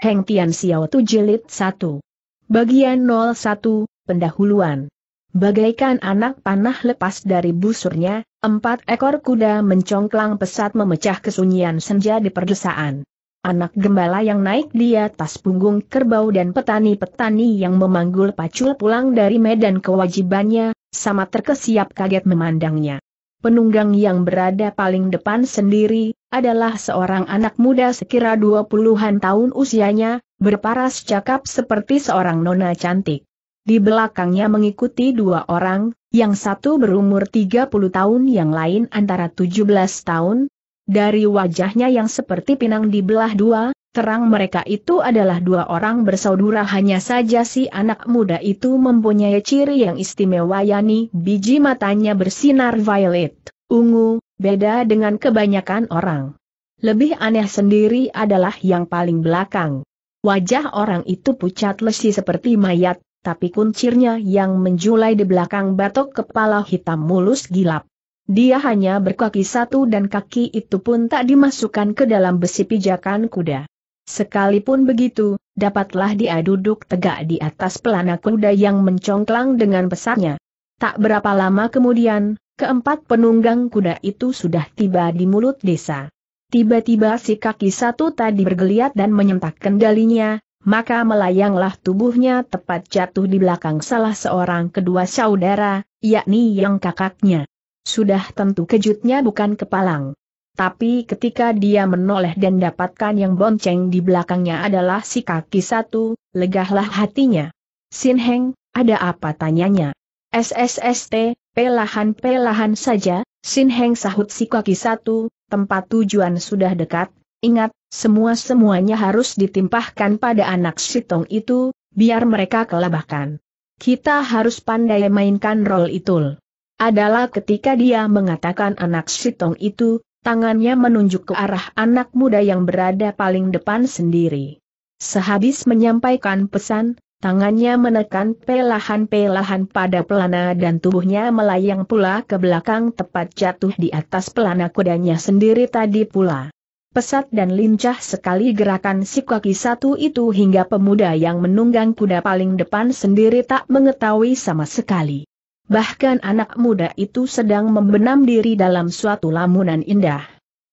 Heng Tian Xiao Tu Jilid 1. Bagian 01, Pendahuluan. Bagaikan anak panah lepas dari busurnya, empat ekor kuda mencongklang pesat memecah kesunyian senja di perdesaan. Anak gembala yang naik di atas punggung kerbau dan petani-petani yang memanggul pacul pulang dari medan kewajibannya, sama terkesiap kaget memandangnya. Penunggang yang berada paling depan sendiri, adalah seorang anak muda sekira dua puluhan tahun usianya, berparas cakap seperti seorang nona cantik. Di belakangnya mengikuti dua orang, yang satu berumur 30 tahun yang lain antara 17 tahun. Dari wajahnya yang seperti pinang dibelah dua, terang mereka itu adalah dua orang bersaudara hanya saja si anak muda itu mempunyai ciri yang istimewa yakni biji matanya bersinar violet, ungu, beda dengan kebanyakan orang. Lebih aneh sendiri adalah yang paling belakang. Wajah orang itu pucat lesi seperti mayat, tapi kuncirnya yang menjulai di belakang batok kepala hitam mulus gilap. Dia hanya berkaki satu dan kaki itu pun tak dimasukkan ke dalam besi pijakan kuda. Sekalipun begitu, dapatlah dia duduk tegak di atas pelana kuda yang mencongklang dengan pesatnya. Tak berapa lama kemudian, keempat penunggang kuda itu sudah tiba di mulut desa. Tiba-tiba si kaki satu tadi bergeliat dan menyentak kendalinya, maka melayanglah tubuhnya tepat jatuh di belakang salah seorang kedua saudara, yakni yang kakaknya. Sudah tentu kejutnya bukan kepalang. Tapi ketika dia menoleh dan dapatkan yang bonceng di belakangnya adalah si kaki satu, legahlah hatinya. Sin Heng, ada apa tanyanya? SSST, pelahan-pelahan saja, Sin Heng sahut si kaki satu, tempat tujuan sudah dekat, ingat, semua-semuanya harus ditimpahkan pada anak sitong itu, biar mereka kelabakan. Kita harus pandai mainkan role itu. Adalah ketika dia mengatakan anak sitong itu, tangannya menunjuk ke arah anak muda yang berada paling depan sendiri. Sehabis menyampaikan pesan, tangannya menekan pelahan-pelahan pada pelana dan tubuhnya melayang pula ke belakang tepat jatuh di atas pelana kudanya sendiri tadi pula. Pesat dan lincah sekali gerakan si kaki satu itu hingga pemuda yang menunggang kuda paling depan sendiri tak mengetahui sama sekali. Bahkan anak muda itu sedang membenam diri dalam suatu lamunan indah.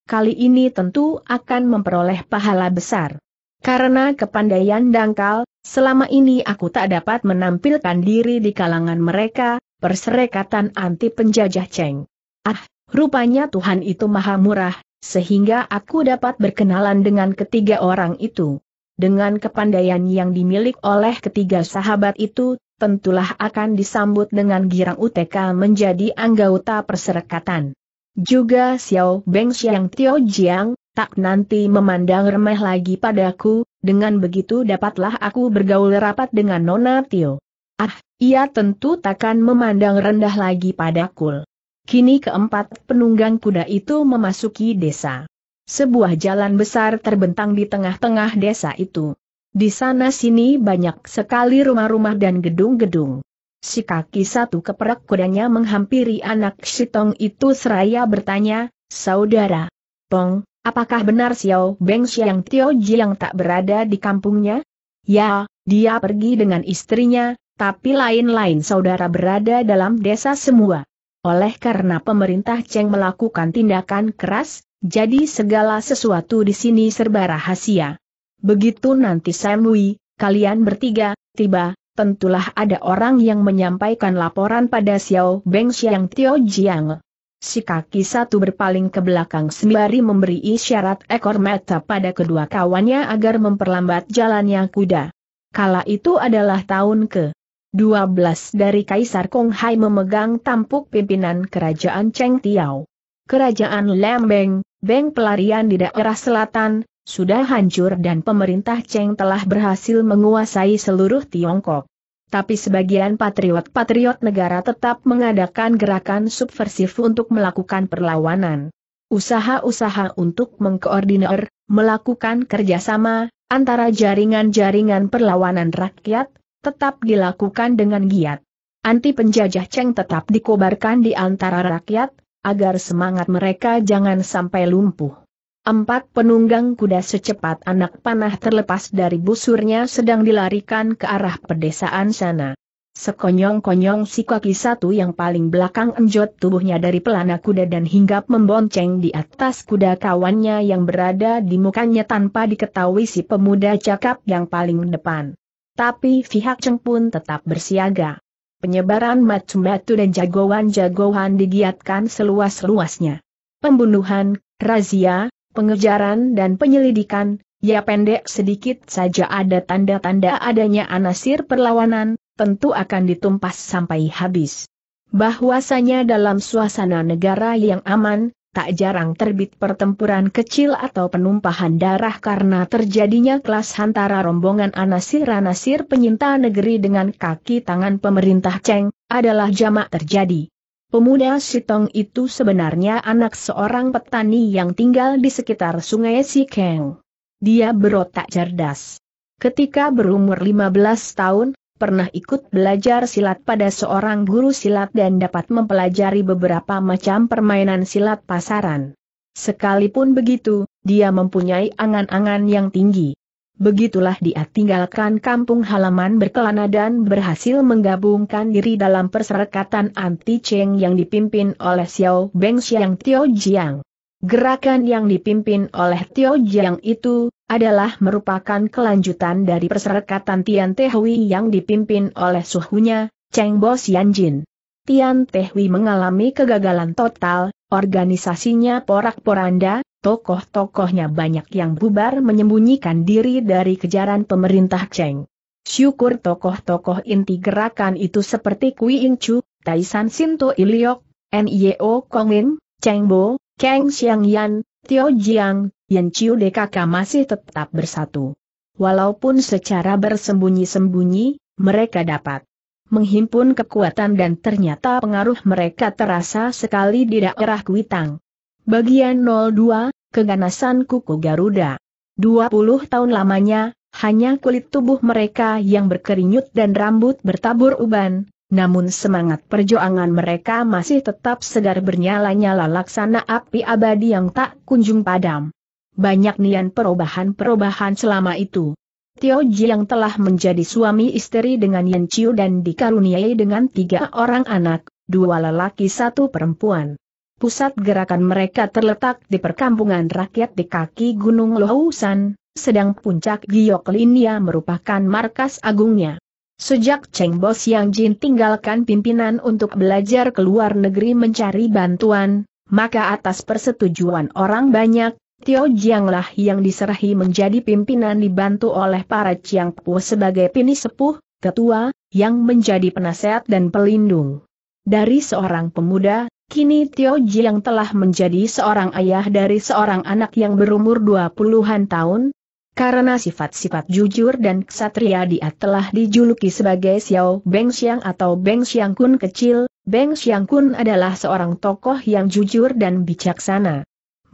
Kali ini tentu akan memperoleh pahala besar. Karena kepandaian dangkal, selama ini aku tak dapat menampilkan diri di kalangan mereka, perserekatan anti penjajah Ceng. Ah, rupanya Tuhan itu maha murah, sehingga aku dapat berkenalan dengan ketiga orang itu. Dengan kepandaian yang dimiliki oleh ketiga sahabat itu, tentulah akan disambut dengan girang UTK menjadi anggota perserikatan. Juga Xiao Beng Xiang Tio Jiang, tak nanti memandang remeh lagi padaku, dengan begitu dapatlah aku bergaul rapat dengan Nona Tio. Ah, ia tentu takkan memandang rendah lagi padaku. Kini keempat penunggang kuda itu memasuki desa. Sebuah jalan besar terbentang di tengah-tengah desa itu. Di sana-sini banyak sekali rumah-rumah dan gedung-gedung. Si kaki satu keperak kudanya menghampiri anak Sitong itu seraya bertanya, Saudara, Tong, apakah benar Xiao Beng Xiang Tio Ji yang tak berada di kampungnya? Ya, dia pergi dengan istrinya, tapi lain-lain saudara berada dalam desa semua. Oleh karena pemerintah Cheng melakukan tindakan keras, jadi segala sesuatu di sini serba rahasia. Begitu nanti Samui, kalian bertiga, tiba, tentulah ada orang yang menyampaikan laporan pada Xiao Beng Xiang Tio Jiang. Si kaki satu berpaling ke belakang sembari memberi isyarat ekor mata pada kedua kawannya agar memperlambat jalannya kuda. Kala itu adalah tahun ke 12 dari Kaisar Kong Hai memegang tampuk pimpinan kerajaan Cheng Tiao. Kerajaan Lembeng, Beng pelarian di daerah selatan, sudah hancur dan pemerintah Cheng telah berhasil menguasai seluruh Tiongkok. Tapi sebagian patriot-patriot negara tetap mengadakan gerakan subversif untuk melakukan perlawanan. Usaha-usaha untuk mengkoordinir, melakukan kerjasama, antara jaringan-jaringan perlawanan rakyat, tetap dilakukan dengan giat. Anti penjajah Cheng tetap dikobarkan di antara rakyat, agar semangat mereka jangan sampai lumpuh. Empat penunggang kuda secepat anak panah terlepas dari busurnya sedang dilarikan ke arah pedesaan sana. Sekonyong-konyong si kaki satu yang paling belakang enjot tubuhnya dari pelana kuda dan hinggap membonceng di atas kuda kawannya yang berada di mukanya tanpa diketahui si pemuda cakap yang paling depan. Tapi pihak Cheng pun tetap bersiaga. Penyebaran macam batu dan jagoan-jagoan digiatkan seluas-luasnya. Pembunuhan, razia, pengejaran dan penyelidikan, ya pendek sedikit saja ada tanda-tanda adanya anasir perlawanan, tentu akan ditumpas sampai habis. Bahwasanya dalam suasana negara yang aman, tak jarang terbit pertempuran kecil atau penumpahan darah karena terjadinya kelas antara rombongan anasir-anasir penyinta negeri dengan kaki tangan pemerintah Cheng, adalah jamak terjadi. Pemuda Sitong itu sebenarnya anak seorang petani yang tinggal di sekitar sungai Sikeng. Dia berotak cerdas. Ketika berumur 15 tahun, pernah ikut belajar silat pada seorang guru silat dan dapat mempelajari beberapa macam permainan silat pasaran. Sekalipun begitu, dia mempunyai angan-angan yang tinggi. Begitulah dia tinggalkan kampung halaman berkelana dan berhasil menggabungkan diri dalam perserikatan anti Cheng yang dipimpin oleh Xiao Beng Xiang Tio Jiang. Gerakan yang dipimpin oleh Tio Jiang itu, adalah merupakan kelanjutan dari perserikatan Tian Tehui yang dipimpin oleh suhunya, Cheng Bo Xianjin. Tian Tehui mengalami kegagalan total, organisasinya porak-poranda, tokoh-tokohnya banyak yang bubar menyembunyikan diri dari kejaran pemerintah Cheng. Syukur tokoh-tokoh inti gerakan itu seperti Kui Chu, Taisan Sinto Iliok, N.I.O. Kongin, Cheng Bo, Kang Xiang Yan, Tio Jiang, Yan Chiu DKK masih tetap bersatu. Walaupun secara bersembunyi-sembunyi, mereka dapat menghimpun kekuatan dan ternyata pengaruh mereka terasa sekali di daerah Kuitang. Bagian 02, keganasan kuku Garuda. 20 tahun lamanya, hanya kulit tubuh mereka yang berkerinyut dan rambut bertabur uban, namun semangat perjuangan mereka masih tetap segar bernyala-nyala laksana api abadi yang tak kunjung padam. Banyak nian perubahan-perubahan selama itu. Tio Ji yang telah menjadi suami istri dengan Yan Chiu dan dikaruniai dengan tiga orang anak, dua lelaki satu perempuan. Pusat gerakan mereka terletak di perkampungan rakyat di kaki Gunung Lohausan, sedang puncak Giok Linia merupakan markas agungnya. Sejak Cheng Yang Jin tinggalkan pimpinan untuk belajar ke luar negeri mencari bantuan, maka atas persetujuan orang banyak, Tio Jianglah yang diserahi menjadi pimpinan dibantu oleh para Chiang Po sebagai pini sepuh, ketua, yang menjadi penasehat dan pelindung. Dari seorang pemuda, Kini Tio Jiang telah menjadi seorang ayah dari seorang anak yang berumur dua puluhan tahun. Karena sifat-sifat jujur dan ksatria dia telah dijuluki sebagai Xiao Beng Xiang atau Beng Xiang Kun kecil, Beng Xiang Kun adalah seorang tokoh yang jujur dan bijaksana.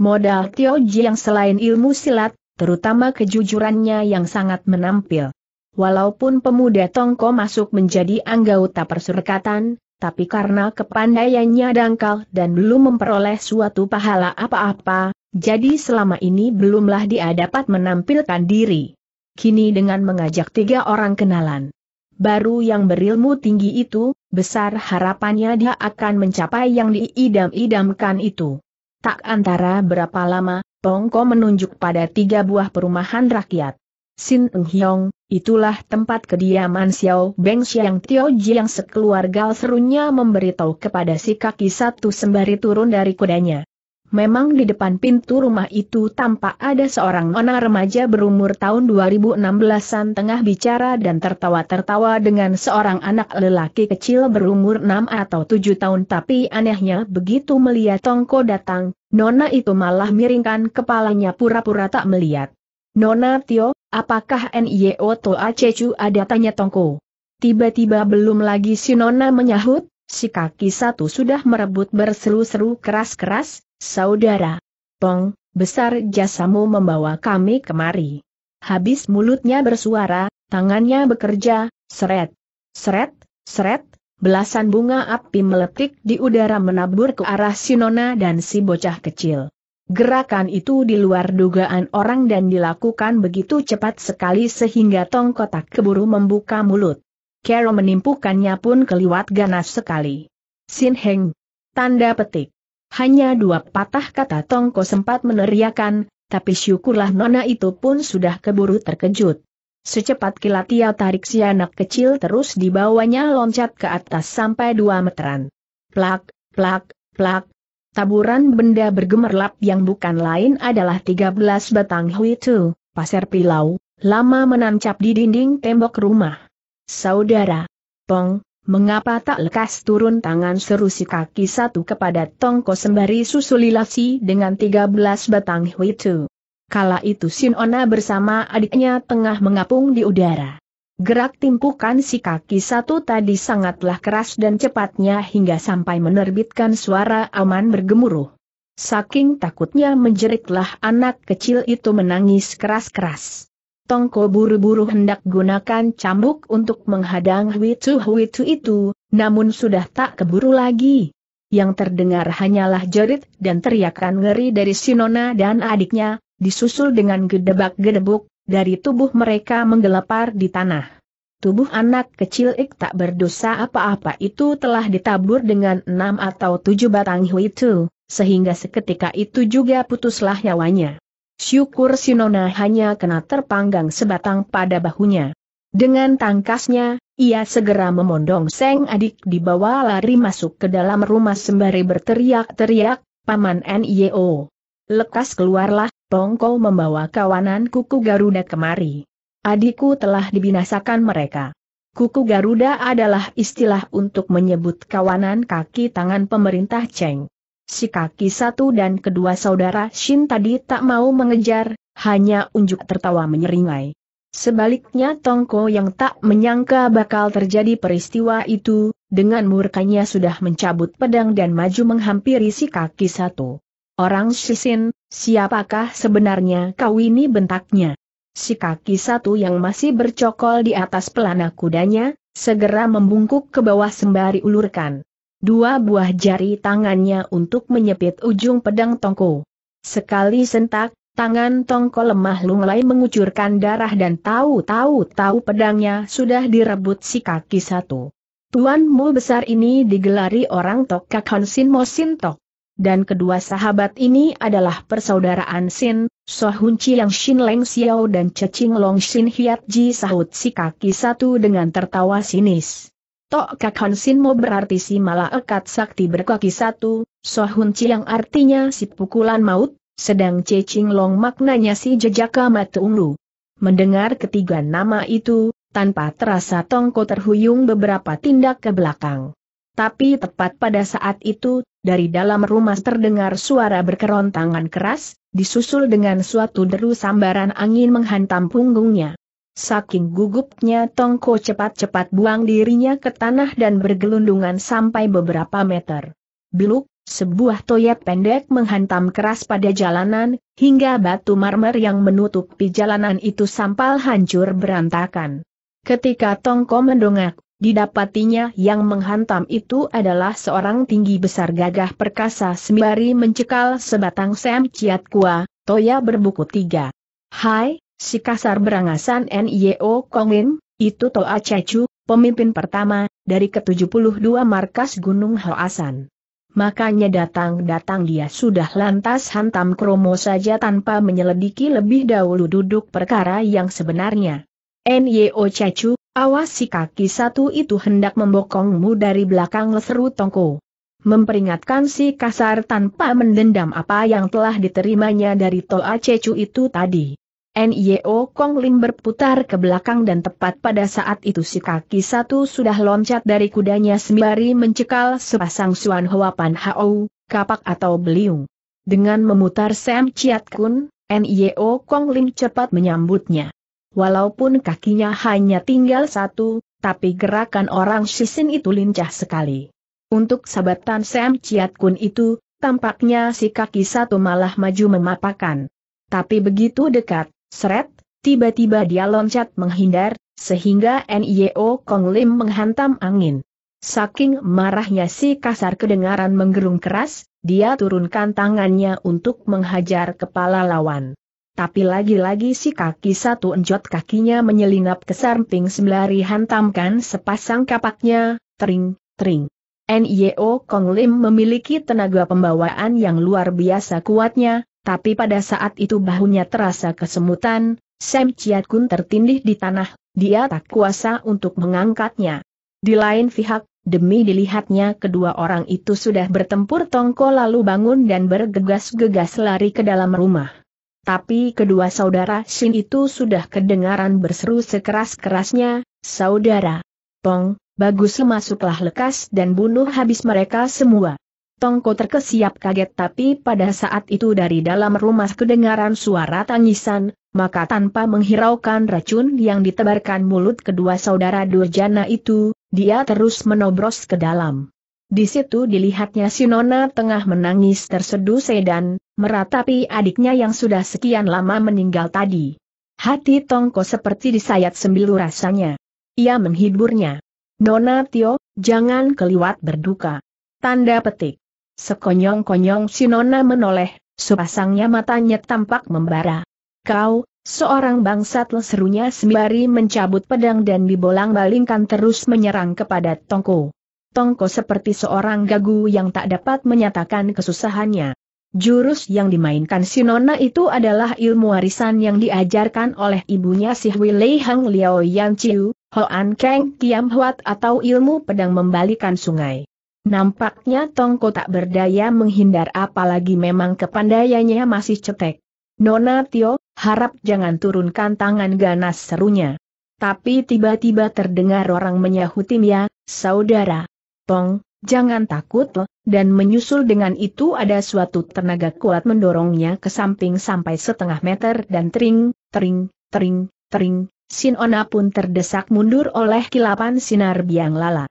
Modal Tio Jiang selain ilmu silat, terutama kejujurannya yang sangat menampil. Walaupun pemuda Tongko masuk menjadi anggota perserikatan, tapi karena kepandaiannya dangkal dan belum memperoleh suatu pahala apa-apa, jadi selama ini belumlah dia dapat menampilkan diri. Kini dengan mengajak tiga orang kenalan. Baru yang berilmu tinggi itu, besar harapannya dia akan mencapai yang diidam-idamkan itu. Tak antara berapa lama, Tongko menunjuk pada tiga buah perumahan rakyat. Sin Eng Hyong, itulah tempat kediaman Xiao Beng Xiang Tio Ji yang sekeluarga serunya memberitahu kepada si kaki satu sembari turun dari kudanya. Memang di depan pintu rumah itu tampak ada seorang nona remaja berumur tahun 2016-an tengah bicara dan tertawa-tertawa dengan seorang anak lelaki kecil berumur 6 atau 7 tahun tapi anehnya begitu melihat Tongko datang, nona itu malah miringkan kepalanya pura-pura tak melihat. Nona Tio, apakah Nio Toa Cecu ada tanya Tongko? Tiba-tiba belum lagi si Nona menyahut, si kaki satu sudah merebut berseru-seru keras-keras, saudara. Tong, besar jasamu membawa kami kemari. Habis mulutnya bersuara, tangannya bekerja, seret, seret, seret, belasan bunga api meletik di udara menabur ke arah si Nona dan si bocah kecil. Gerakan itu di luar dugaan orang dan dilakukan begitu cepat sekali sehingga Tong Kotak keburu membuka mulut. Carol menimpukannya pun keliwat ganas sekali. Sin Heng. Tanda petik. Hanya dua patah kata Tongko sempat meneriakan, tapi syukurlah nona itu pun sudah keburu terkejut. Secepat kilat ia tarik si anak kecil terus dibawanya loncat ke atas sampai dua meteran. Plak, plak, plak, Taburan benda bergemerlap yang bukan lain adalah 13 batang huitu, pasir pilau, lama menancap di dinding tembok rumah. Saudara, Tong, mengapa tak lekas turun tangan seru si kaki satu kepada Tongko sembari susulilasi dengan 13 batang huitu. Kala itu Sin Ona bersama adiknya tengah mengapung di udara. Gerak timpukan si kaki satu tadi sangatlah keras dan cepatnya hingga sampai menerbitkan suara aman bergemuruh. Saking takutnya menjeritlah anak kecil itu menangis keras-keras. Tongko buru-buru hendak gunakan cambuk untuk menghadang Witu-Witu itu, namun sudah tak keburu lagi. Yang terdengar hanyalah jerit dan teriakan ngeri dari Sinona dan adiknya, disusul dengan gedebak-gedebuk, dari tubuh mereka menggelepar di tanah. Tubuh anak kecil Ik tak berdosa apa-apa itu telah ditabur dengan enam atau tujuh batang itu, sehingga seketika itu juga putuslah nyawanya. Syukur Sinona hanya kena terpanggang sebatang pada bahunya. Dengan tangkasnya, ia segera memondong Seng adik dibawa lari masuk ke dalam rumah sembari berteriak-teriak, Paman Nio. Lekas keluarlah, Tongko membawa kawanan kuku Garuda kemari. Adikku telah dibinasakan mereka. Kuku Garuda adalah istilah untuk menyebut kawanan kaki tangan pemerintah Cheng. Si kaki satu dan kedua saudara Shin tadi tak mau mengejar, hanya unjuk tertawa menyeringai. Sebaliknya Tongko yang tak menyangka bakal terjadi peristiwa itu, dengan murkanya sudah mencabut pedang dan maju menghampiri si kaki satu. Orang Shisin, siapakah sebenarnya kau ini bentaknya? Si kaki satu yang masih bercokol di atas pelana kudanya, segera membungkuk ke bawah sembari ulurkan. Dua buah jari tangannya untuk menyepit ujung pedang tongko. Sekali sentak, tangan tongko lemah lunglai mengucurkan darah dan tahu-tahu tahu pedangnya sudah direbut si kaki satu. Tuan Mu besar ini digelari orang Tok Kakon Mosin Tok. Dan kedua sahabat ini adalah persaudaraan Sin, So Hun yang Shin Leng Xiao dan Cecing Long Shin Hiat Ji sahut si kaki satu dengan tertawa sinis. Tok Kakon Sin Mo berarti si malah ekat sakti berkaki satu, So Hun yang artinya si pukulan maut, sedang Cecing Long maknanya si jejaka mata ungu. Mendengar ketiga nama itu, tanpa terasa Tongko terhuyung beberapa tindak ke belakang. Tapi tepat pada saat itu, dari dalam rumah terdengar suara berkerontangan keras, disusul dengan suatu deru sambaran angin menghantam punggungnya. Saking gugupnya Tongko cepat-cepat buang dirinya ke tanah dan bergelundungan sampai beberapa meter. Biluk, sebuah toyet pendek menghantam keras pada jalanan, hingga batu marmer yang menutupi jalanan itu sampal hancur berantakan. Ketika Tongko mendongak, Didapatinya yang menghantam itu adalah seorang tinggi besar gagah perkasa sembari mencekal sebatang sem ciat kua, toya berbuku tiga. Hai, si kasar berangasan Nio Kongin, itu Toa Cecu, pemimpin pertama, dari ke-72 markas Gunung Hoasan. Makanya datang-datang dia sudah lantas hantam kromo saja tanpa menyelidiki lebih dahulu duduk perkara yang sebenarnya. Nio Cecu, Awas si kaki satu itu hendak membokongmu dari belakang leseru tongko. Memperingatkan si kasar tanpa mendendam apa yang telah diterimanya dari Toa Cecu itu tadi. Nio Kong Lim berputar ke belakang dan tepat pada saat itu si kaki satu sudah loncat dari kudanya sembari mencekal sepasang suan huapan hao, kapak atau beliung. Dengan memutar Sam Chiat Kun, Nio Kong Lim cepat menyambutnya. Walaupun kakinya hanya tinggal satu, tapi gerakan orang sisin itu lincah sekali. Untuk sabatan Sam Chiat Kun itu, tampaknya si kaki satu malah maju memapakan. Tapi begitu dekat, seret, tiba-tiba dia loncat menghindar, sehingga Nio Kong Lim menghantam angin. Saking marahnya si kasar kedengaran menggerung keras, dia turunkan tangannya untuk menghajar kepala lawan. Tapi lagi-lagi si kaki satu enjot kakinya menyelinap ke samping sembari hantamkan sepasang kapaknya, tering, tering. Nyo Kong Lim memiliki tenaga pembawaan yang luar biasa kuatnya, tapi pada saat itu bahunya terasa kesemutan, Sam Chiat Kun tertindih di tanah, dia tak kuasa untuk mengangkatnya. Di lain pihak, Demi dilihatnya kedua orang itu sudah bertempur tongko lalu bangun dan bergegas-gegas lari ke dalam rumah. Tapi kedua saudara Shin itu sudah kedengaran berseru sekeras-kerasnya, Saudara Tong, bagus masuklah lekas dan bunuh habis mereka semua. Tongko terkesiap kaget tapi pada saat itu dari dalam rumah kedengaran suara tangisan, maka tanpa menghiraukan racun yang ditebarkan mulut kedua saudara Durjana itu, dia terus menobros ke dalam. Di situ dilihatnya si Nona tengah menangis terseduh sedan, meratapi adiknya yang sudah sekian lama meninggal tadi. Hati Tongko seperti disayat sembilu rasanya. Ia menghiburnya. Nona Tio, jangan keliwat berduka. Tanda petik. Sekonyong-konyong si Nona menoleh, sepasangnya matanya tampak membara. Kau, Seorang bangsat serunya sembari mencabut pedang dan dibolang-balingkan terus menyerang kepada Tongko. Tongko seperti seorang gagu yang tak dapat menyatakan kesusahannya. Jurus yang dimainkan si Nona itu adalah ilmu warisan yang diajarkan oleh ibunya si Hui Hang Liao Yang Chiu, Hoan Kang Kiam Huat atau ilmu pedang membalikan sungai. Nampaknya Tongko tak berdaya menghindar apalagi memang kepandaiannya masih cetek. Nona Tio, harap jangan turunkan tangan ganas serunya. Tapi tiba-tiba terdengar orang menyahutinya, saudara. Tong, jangan takut dan menyusul dengan itu ada suatu tenaga kuat mendorongnya ke samping sampai setengah meter dan tering, tering, tering, tering, Sin Ona pun terdesak mundur oleh kilapan sinar biang lala.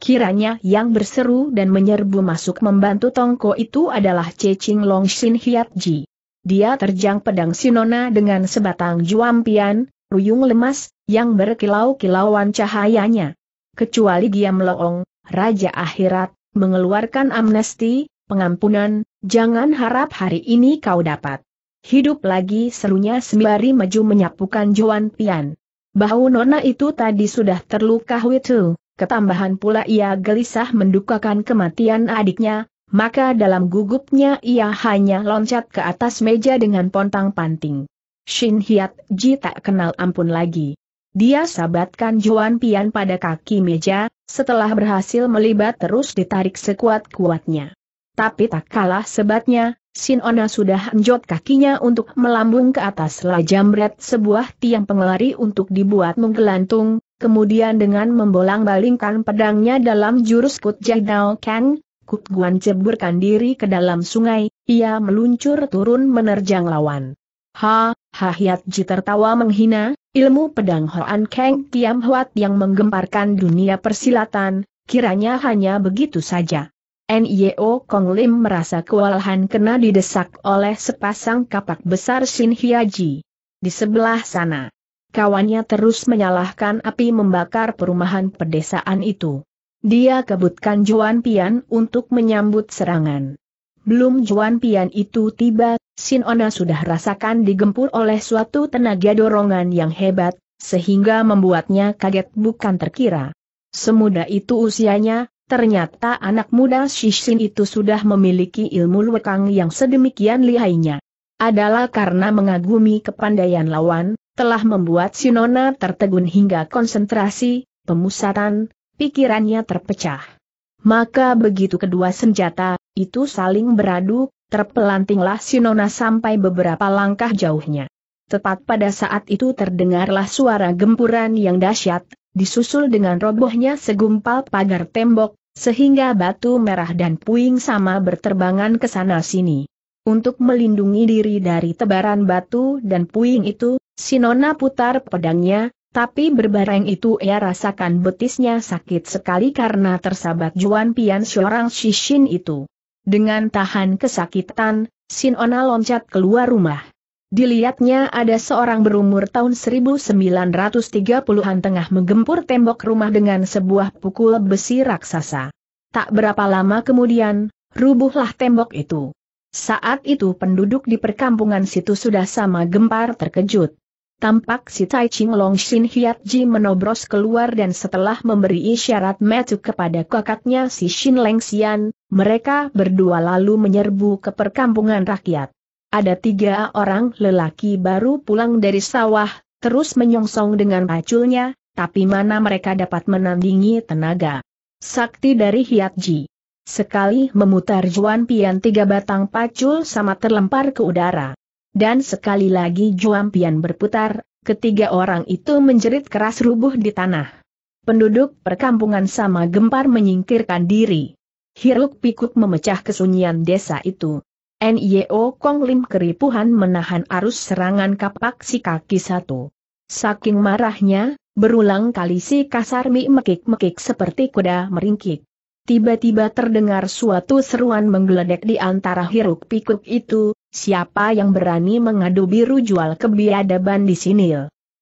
Kiranya yang berseru dan menyerbu masuk membantu Tongko itu adalah Cecing Long Sin Hiat Ji. Dia terjang pedang Sinona dengan sebatang juampian, ruyung lemas, yang berkilau-kilauan cahayanya. Kecuali dia melong, Raja Akhirat, mengeluarkan amnesti, pengampunan, jangan harap hari ini kau dapat. Hidup lagi serunya sembari maju menyapukan Juan Pian. Bahu nona itu tadi sudah terluka witu, ketambahan pula ia gelisah mendukakan kematian adiknya, maka dalam gugupnya ia hanya loncat ke atas meja dengan pontang-panting. Shin Hiat Ji tak kenal ampun lagi. Dia sabatkan Juan Pian pada kaki meja, setelah berhasil melibat terus ditarik sekuat-kuatnya. Tapi tak kalah sebatnya, Sin Ona sudah enjot kakinya untuk melambung ke atas lajamret sebuah tiang pengelari untuk dibuat menggelantung, kemudian dengan membolang-balingkan pedangnya dalam jurus Kut Jaidao Kang, Kut Guan ceburkan diri ke dalam sungai, ia meluncur turun menerjang lawan. Ha, ha Hiat Ji tertawa menghina, ilmu pedang Hoan Kang Kiam Huat yang menggemparkan dunia persilatan, kiranya hanya begitu saja. Nyo Kong Lim merasa kewalahan kena didesak oleh sepasang kapak besar Sin Hiaji. Di sebelah sana, kawannya terus menyalahkan api membakar perumahan pedesaan itu. Dia kebutkan Juan Pian untuk menyambut serangan. Belum Juan Pian itu tiba, Sin Ona sudah rasakan digempur oleh suatu tenaga dorongan yang hebat, sehingga membuatnya kaget bukan terkira. Semudah itu usianya, ternyata anak muda Shishin itu sudah memiliki ilmu lekang yang sedemikian lihainya. Adalah karena mengagumi kepandaian lawan, telah membuat Sinona tertegun hingga konsentrasi, pemusatan, pikirannya terpecah. Maka begitu kedua senjata, itu saling beradu, terpelantinglah Sinona sampai beberapa langkah jauhnya. Tepat pada saat itu terdengarlah suara gempuran yang dahsyat, disusul dengan robohnya segumpal pagar tembok, sehingga batu merah dan puing sama berterbangan ke sana-sini. Untuk melindungi diri dari tebaran batu dan puing itu, Sinona putar pedangnya, tapi berbareng itu ia rasakan betisnya sakit sekali karena tersabat Juan Pian seorang Shishin itu. Dengan tahan kesakitan, Sin Ona loncat keluar rumah. Dilihatnya ada seorang berumur tahun 1930-an tengah menggempur tembok rumah dengan sebuah pukul besi raksasa. Tak berapa lama kemudian, rubuhlah tembok itu. Saat itu penduduk di perkampungan situ sudah sama gempar terkejut. Tampak si Tai Ching Long Shin Hiat Ji menobros keluar dan setelah memberi isyarat metu kepada kakaknya si Shin Leng Xian, mereka berdua lalu menyerbu ke perkampungan rakyat. Ada tiga orang lelaki baru pulang dari sawah, terus menyongsong dengan paculnya, tapi mana mereka dapat menandingi tenaga sakti dari Hiat Ji. Sekali memutar Juan Pian tiga batang pacul sama terlempar ke udara. Dan sekali lagi Juampian berputar, ketiga orang itu menjerit keras rubuh di tanah. Penduduk perkampungan sama gempar menyingkirkan diri. Hiruk pikuk memecah kesunyian desa itu. Nyo Kong Lim keripuhan menahan arus serangan kapak si kaki satu. Saking marahnya, berulang kali si kasar mi mekik-mekik seperti kuda meringkik. Tiba-tiba terdengar suatu seruan menggeledek di antara hiruk pikuk itu, siapa yang berani mengadu biru jual kebiadaban di sini?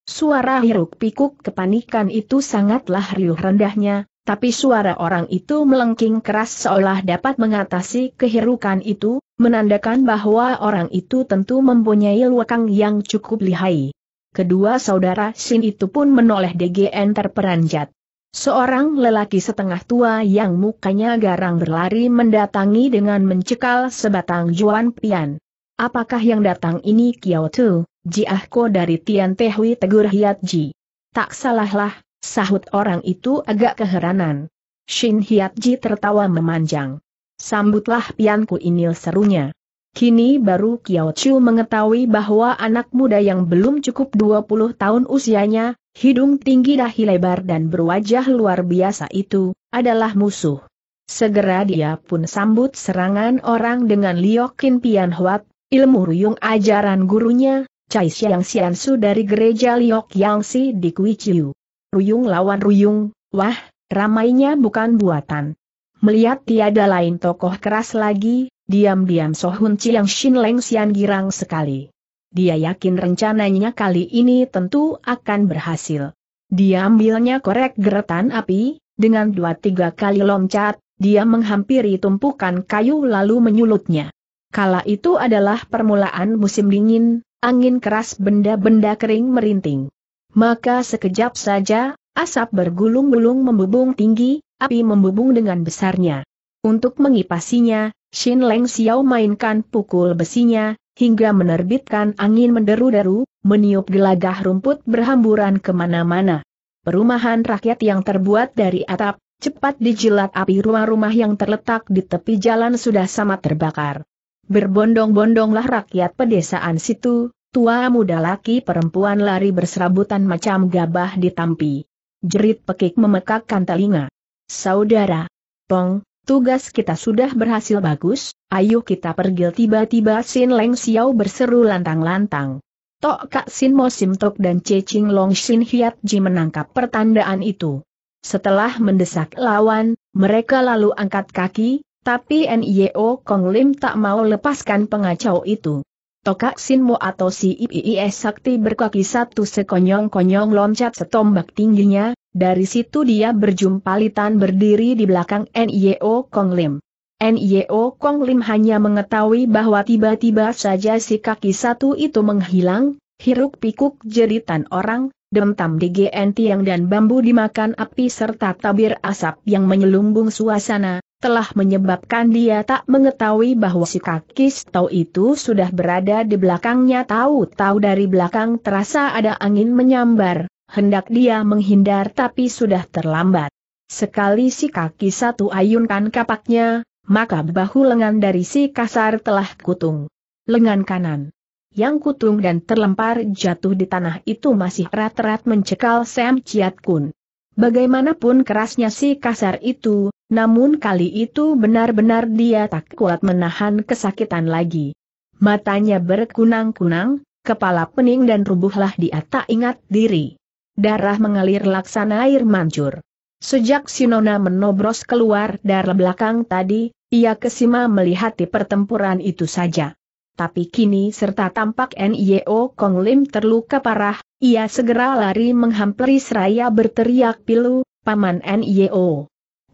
Suara hiruk pikuk kepanikan itu sangatlah riuh rendahnya, tapi suara orang itu melengking keras seolah dapat mengatasi kehirukan itu, menandakan bahwa orang itu tentu mempunyai luakang yang cukup lihai. Kedua saudara Sin itu pun menoleh DGN terperanjat. Seorang lelaki setengah tua yang mukanya garang berlari mendatangi dengan mencekal sebatang juan pian. Apakah yang datang ini Kiao Tu, Jiahko dari Tian Tehui tegur Hiat Ji. Tak salahlah, sahut orang itu agak keheranan. Shin Hiat Ji tertawa memanjang. Sambutlah pianku ini serunya. Kini baru Kiao Chu mengetahui bahwa anak muda yang belum cukup 20 tahun usianya, hidung tinggi dahi lebar dan berwajah luar biasa itu, adalah musuh. Segera dia pun sambut serangan orang dengan liokin pian huat, ilmu ruyung ajaran gurunya, Cai Xiang Su dari gereja Liok Yang Si di Kuiciu. Ruyung lawan ruyung, wah, ramainya bukan buatan. Melihat tiada lain tokoh keras lagi, diam-diam Sohun Chiang Shin Leng Xian girang sekali. Dia yakin rencananya kali ini tentu akan berhasil. Dia ambilnya korek geretan api, dengan dua tiga kali loncat, dia menghampiri tumpukan kayu lalu menyulutnya. Kala itu adalah permulaan musim dingin, angin keras benda-benda kering merinting. Maka sekejap saja, asap bergulung-gulung membubung tinggi, api membubung dengan besarnya. Untuk mengipasinya, Shin Leng Xiao mainkan pukul besinya, hingga menerbitkan angin menderu-deru, meniup gelagah rumput berhamburan ke mana-mana. Perumahan rakyat yang terbuat dari atap, cepat dijilat api rumah-rumah yang terletak di tepi jalan sudah sama terbakar. Berbondong-bondonglah rakyat pedesaan situ, tua muda laki perempuan lari berserabutan macam gabah di tampi. Jerit pekik memekakkan telinga. Saudara, Pong, Tugas kita sudah berhasil bagus, ayo kita pergi tiba-tiba Sin Leng Xiao berseru lantang-lantang. Tok Kak Sin Mo Sim Tok dan Cecing Long Sin Hiat Ji menangkap pertandaan itu. Setelah mendesak lawan, mereka lalu angkat kaki, tapi Nio Kong Lim tak mau lepaskan pengacau itu. Tokak Sinmo atau si IIS Sakti berkaki satu sekonyong-konyong loncat setombak tingginya, dari situ dia berjumpalitan berdiri di belakang Nio Kong Lim. Nio Kong Lim hanya mengetahui bahwa tiba-tiba saja si kaki satu itu menghilang, hiruk pikuk jeritan orang, dentam DGN tiang dan bambu dimakan api serta tabir asap yang menyelumbung suasana, telah menyebabkan dia tak mengetahui bahwa si kaki stau itu sudah berada di belakangnya tahu-tahu dari belakang terasa ada angin menyambar, hendak dia menghindar tapi sudah terlambat. Sekali si kaki satu ayunkan kapaknya, maka bahu lengan dari si kasar telah kutung. Lengan kanan yang kutung dan terlempar jatuh di tanah itu masih erat-erat mencekal Sam Chiat Kun. Bagaimanapun kerasnya si kasar itu, namun kali itu benar-benar dia tak kuat menahan kesakitan lagi. Matanya berkunang-kunang, kepala pening dan rubuhlah dia tak ingat diri. Darah mengalir laksana air mancur. Sejak Sinona menobros keluar dari belakang tadi, ia kesima melihat pertempuran itu saja. tapi kini serta tampak Nio Kong Lim terluka parah, ia segera lari menghampiri seraya berteriak pilu, Paman Nio.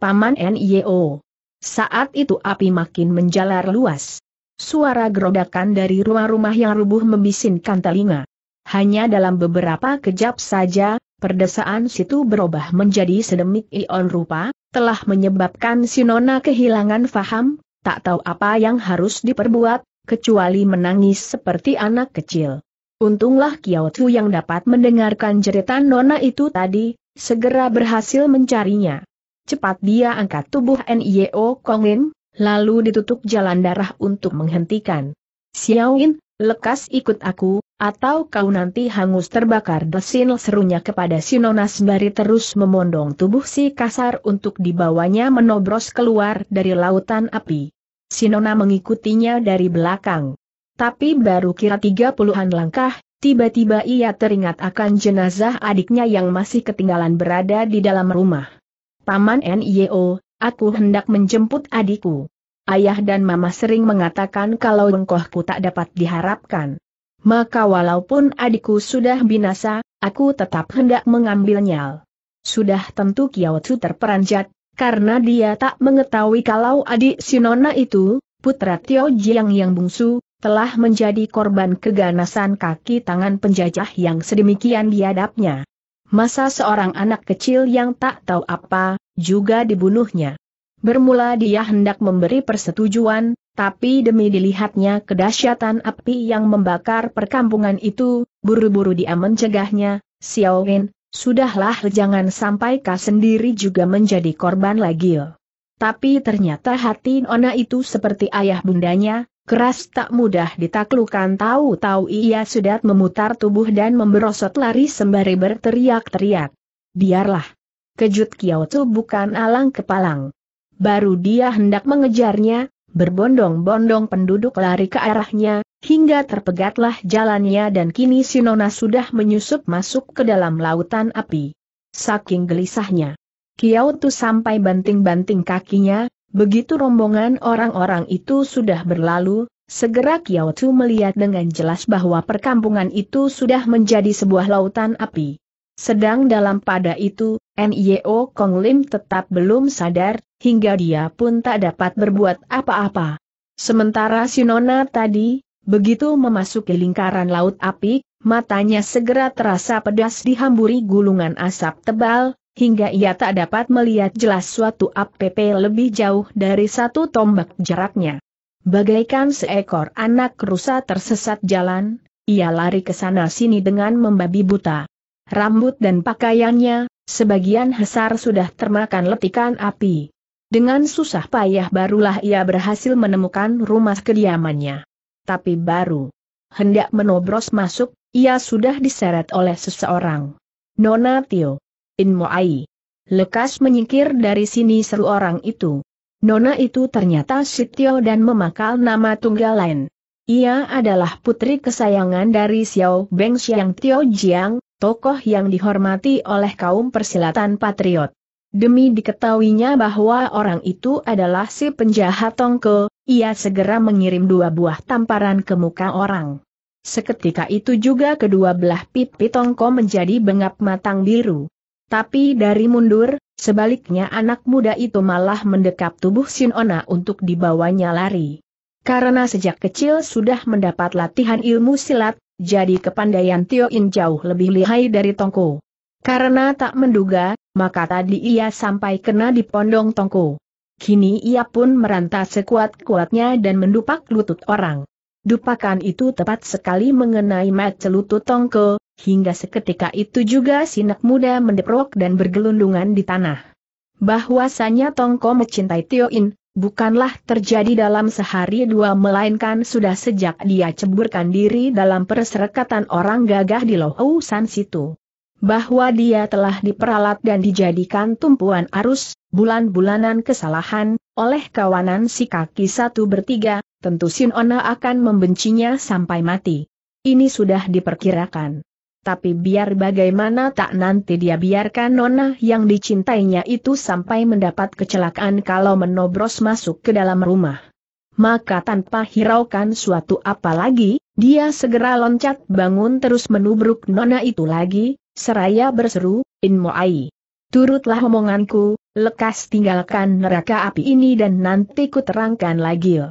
Paman Nio. Saat itu api makin menjalar luas. Suara gerodakan dari rumah-rumah yang rubuh membisinkan telinga. Hanya dalam beberapa kejap saja, perdesaan situ berubah menjadi sedemik ion rupa, telah menyebabkan Sinona kehilangan faham, tak tahu apa yang harus diperbuat, kecuali menangis seperti anak kecil. Untunglah Kiao Tu yang dapat mendengarkan jeritan nona itu tadi, segera berhasil mencarinya. Cepat dia angkat tubuh Nio Kongin, lalu ditutup jalan darah untuk menghentikan. Xiaoin, lekas ikut aku, atau kau nanti hangus terbakar desin serunya kepada si nona sembari terus memondong tubuh si kasar untuk dibawanya menobros keluar dari lautan api. Sinona mengikutinya dari belakang. Tapi baru kira tiga puluhan langkah, tiba-tiba ia teringat akan jenazah adiknya yang masih ketinggalan berada di dalam rumah. Paman Nio, aku hendak menjemput adikku. Ayah dan mama sering mengatakan kalau engkohku tak dapat diharapkan. Maka walaupun adikku sudah binasa, aku tetap hendak mengambilnya. Sudah tentu Kiao Tzu terperanjat, karena dia tak mengetahui kalau adik Sinona itu, putra Tio Jiang yang bungsu, telah menjadi korban keganasan kaki tangan penjajah yang sedemikian biadabnya. Masa seorang anak kecil yang tak tahu apa, juga dibunuhnya. Bermula dia hendak memberi persetujuan, tapi demi dilihatnya kedahsyatan api yang membakar perkampungan itu, buru-buru dia mencegahnya, Xiao Wen, Sudahlah jangan sampai kau sendiri juga menjadi korban lagi. Tapi ternyata hati Nona itu seperti ayah bundanya, keras tak mudah ditaklukkan tahu-tahu ia sudah memutar tubuh dan memberosot lari sembari berteriak-teriak. Biarlah. Kejut Tu bukan alang kepalang. Baru dia hendak mengejarnya, berbondong-bondong penduduk lari ke arahnya, hingga terpegatlah jalannya dan kini Sinona sudah menyusup masuk ke dalam lautan api. Saking gelisahnya. Kiao Tu sampai banting-banting kakinya, begitu rombongan orang-orang itu sudah berlalu, segera Kiao Tu melihat dengan jelas bahwa perkampungan itu sudah menjadi sebuah lautan api. Sedang dalam pada itu, Nio Kong Lim tetap belum sadar, hingga dia pun tak dapat berbuat apa-apa. Sementara Sinona tadi, Begitu memasuki lingkaran laut api, matanya segera terasa pedas dihamburi gulungan asap tebal, hingga ia tak dapat melihat jelas suatu APP lebih jauh dari satu tombak jaraknya. Bagaikan seekor anak rusa tersesat jalan, ia lari ke sana-sini dengan membabi buta. Rambut dan pakaiannya, sebagian besar sudah termakan letikan api. Dengan susah payah barulah ia berhasil menemukan rumah kediamannya tapi baru hendak menobros masuk, ia sudah diseret oleh seseorang. Nona Tio. In Moai. Lekas menyingkir dari sini seru orang itu. Nona itu ternyata Sitio dan memakal nama tunggal lain. Ia adalah putri kesayangan dari Xiao Beng Xiang Tio Jiang, tokoh yang dihormati oleh kaum persilatan patriot. Demi diketahuinya bahwa orang itu adalah si penjahat Tongke, ia segera mengirim dua buah tamparan ke muka orang. Seketika itu juga kedua belah pipi Tongko menjadi bengap matang biru. Tapi dari mundur, sebaliknya anak muda itu malah mendekap tubuh Sinona untuk dibawanya lari. Karena sejak kecil sudah mendapat latihan ilmu silat, jadi kepandaian Tio In jauh lebih lihai dari Tongko. Karena tak menduga, maka tadi ia sampai kena di pondong tongko. Kini ia pun merantah sekuat-kuatnya dan mendupak lutut orang. Dupakan itu tepat sekali mengenai mata lutut tongko, hingga seketika itu juga sinak muda mendeprok dan bergelundungan di tanah. Bahwasanya tongko mencintai Tioin, bukanlah terjadi dalam sehari dua melainkan sudah sejak dia ceburkan diri dalam perserikatan orang gagah di Lohousan situ bahwa dia telah diperalat dan dijadikan tumpuan arus, bulan-bulanan kesalahan, oleh kawanan si kaki satu bertiga, tentu Sin Ona akan membencinya sampai mati. Ini sudah diperkirakan. Tapi biar bagaimana tak nanti dia biarkan Nona yang dicintainya itu sampai mendapat kecelakaan kalau menobros masuk ke dalam rumah. maka tanpa hiraukan suatu apa lagi, dia segera loncat bangun terus menubruk nona itu lagi, seraya berseru, In Moai. Turutlah omonganku, lekas tinggalkan neraka api ini dan nanti ku terangkan lagi.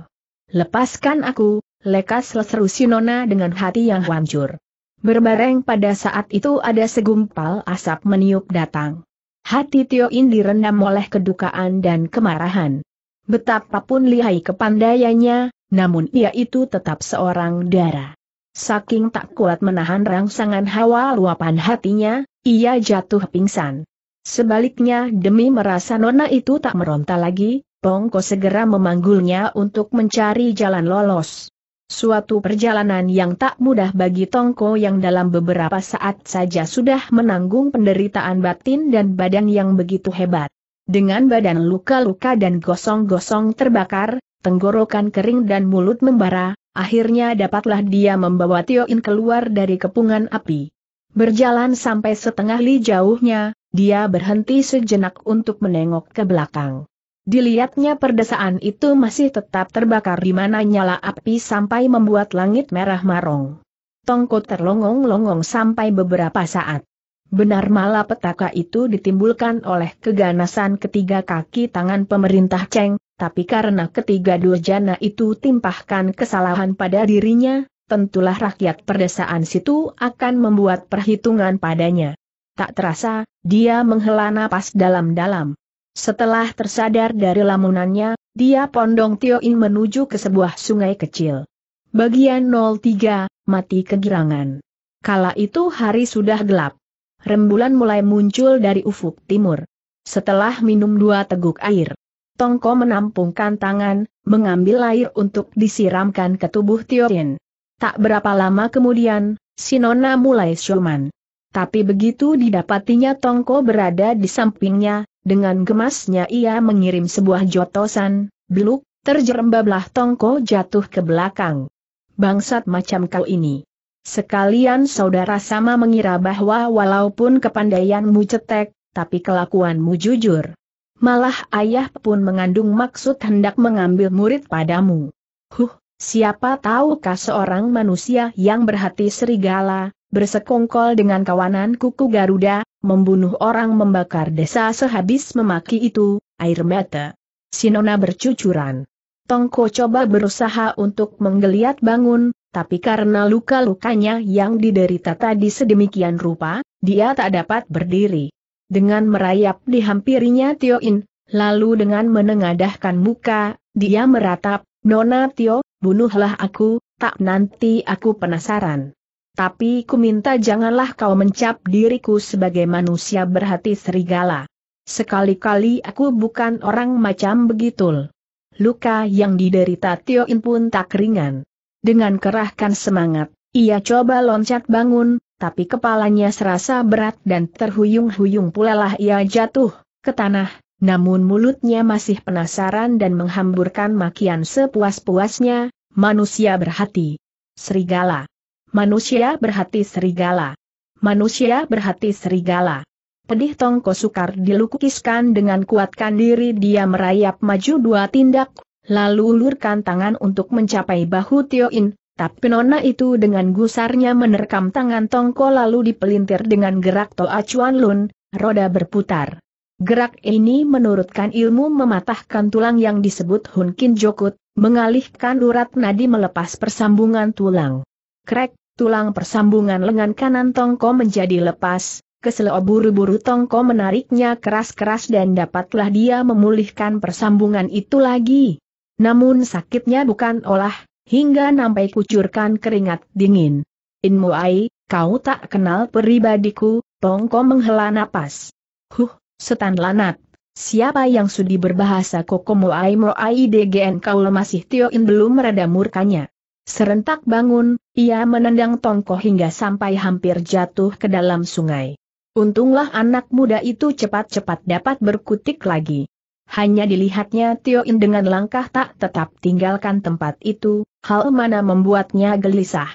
Lepaskan aku, lekas leseru si nona dengan hati yang hancur. Berbareng pada saat itu ada segumpal asap meniup datang. Hati Tio In direndam oleh kedukaan dan kemarahan. Betapapun lihai kepandaiannya, namun ia itu tetap seorang dara. Saking tak kuat menahan rangsangan hawa luapan hatinya, ia jatuh pingsan. Sebaliknya demi merasa nona itu tak meronta lagi, Pongko segera memanggulnya untuk mencari jalan lolos. Suatu perjalanan yang tak mudah bagi Tongko yang dalam beberapa saat saja sudah menanggung penderitaan batin dan badan yang begitu hebat. Dengan badan luka-luka dan gosong-gosong terbakar, tenggorokan kering dan mulut membara, akhirnya dapatlah dia membawa Tio In keluar dari kepungan api. Berjalan sampai setengah li jauhnya, dia berhenti sejenak untuk menengok ke belakang. Dilihatnya perdesaan itu masih tetap terbakar di mana nyala api sampai membuat langit merah marong. Tongko terlongong-longong sampai beberapa saat. Benar malapetaka itu ditimbulkan oleh keganasan ketiga kaki tangan pemerintah Cheng, tapi karena ketiga durjana itu timpahkan kesalahan pada dirinya, tentulah rakyat perdesaan situ akan membuat perhitungan padanya. Tak terasa, dia menghela napas dalam-dalam. Setelah tersadar dari lamunannya, dia pondong Tio In menuju ke sebuah sungai kecil. Bagian 03, mati kegirangan. Kala itu hari sudah gelap. Rembulan mulai muncul dari ufuk timur. Setelah minum dua teguk air, Tongko menampungkan tangan, mengambil air untuk disiramkan ke tubuh Tio In. Tak berapa lama kemudian, Sinona mulai syuman. Tapi begitu didapatinya Tongko berada di sampingnya, dengan gemasnya ia mengirim sebuah jotosan, beluk, terjerembablah Tongko jatuh ke belakang. Bangsat macam kau ini. Sekalian saudara sama mengira bahwa walaupun kepandaianmu cetek, tapi kelakuanmu jujur. Malah ayah pun mengandung maksud hendak mengambil murid padamu. Huh, siapa tahukah seorang manusia yang berhati serigala, bersekongkol dengan kawanan kuku Garuda, membunuh orang membakar desa sehabis memaki itu, air mata. Sinona bercucuran. Tongko coba berusaha untuk menggeliat bangun, tapi karena luka-lukanya yang diderita tadi sedemikian rupa, dia tak dapat berdiri. Dengan merayap dihampirinya Tio In, lalu dengan menengadahkan muka, dia meratap, Nona Tio, bunuhlah aku, tak nanti aku penasaran. Tapi ku minta janganlah kau mencap diriku sebagai manusia berhati serigala. Sekali-kali aku bukan orang macam begitu. Luka yang diderita Tio In pun tak ringan. Dengan kerahkan semangat, ia coba loncat bangun, tapi kepalanya serasa berat dan terhuyung-huyung pula lah ia jatuh ke tanah, namun mulutnya masih penasaran dan menghamburkan makian sepuas-puasnya, manusia berhati. Serigala. Manusia berhati serigala. Manusia berhati serigala. Pedih Tongko Sukar dilukiskan dengan kuatkan diri dia merayap maju dua tindak, lalu ulurkan tangan untuk mencapai bahu Tio In, tapi nona itu dengan gusarnya menerkam tangan Tongko lalu dipelintir dengan gerak Toa Chuan Lun, roda berputar. Gerak ini menurutkan ilmu mematahkan tulang yang disebut Hun Kin Jokut, mengalihkan urat nadi melepas persambungan tulang. Krek, tulang persambungan lengan kanan Tongko menjadi lepas, kesel buru-buru Tongko menariknya keras-keras dan dapatlah dia memulihkan persambungan itu lagi. Namun sakitnya bukan olah, hingga sampai kucurkan keringat dingin. In Muai, kau tak kenal pribadiku, Tongko menghela napas. Huh, setan lanat. Siapa yang sudi berbahasa koko Muai Muai DGN kau masih Tio In belum mereda murkanya. Serentak bangun, ia menendang Tongko hingga sampai hampir jatuh ke dalam sungai. Untunglah anak muda itu cepat-cepat dapat berkutik lagi. Hanya dilihatnya Tio In dengan langkah tak tetap tinggalkan tempat itu, hal mana membuatnya gelisah.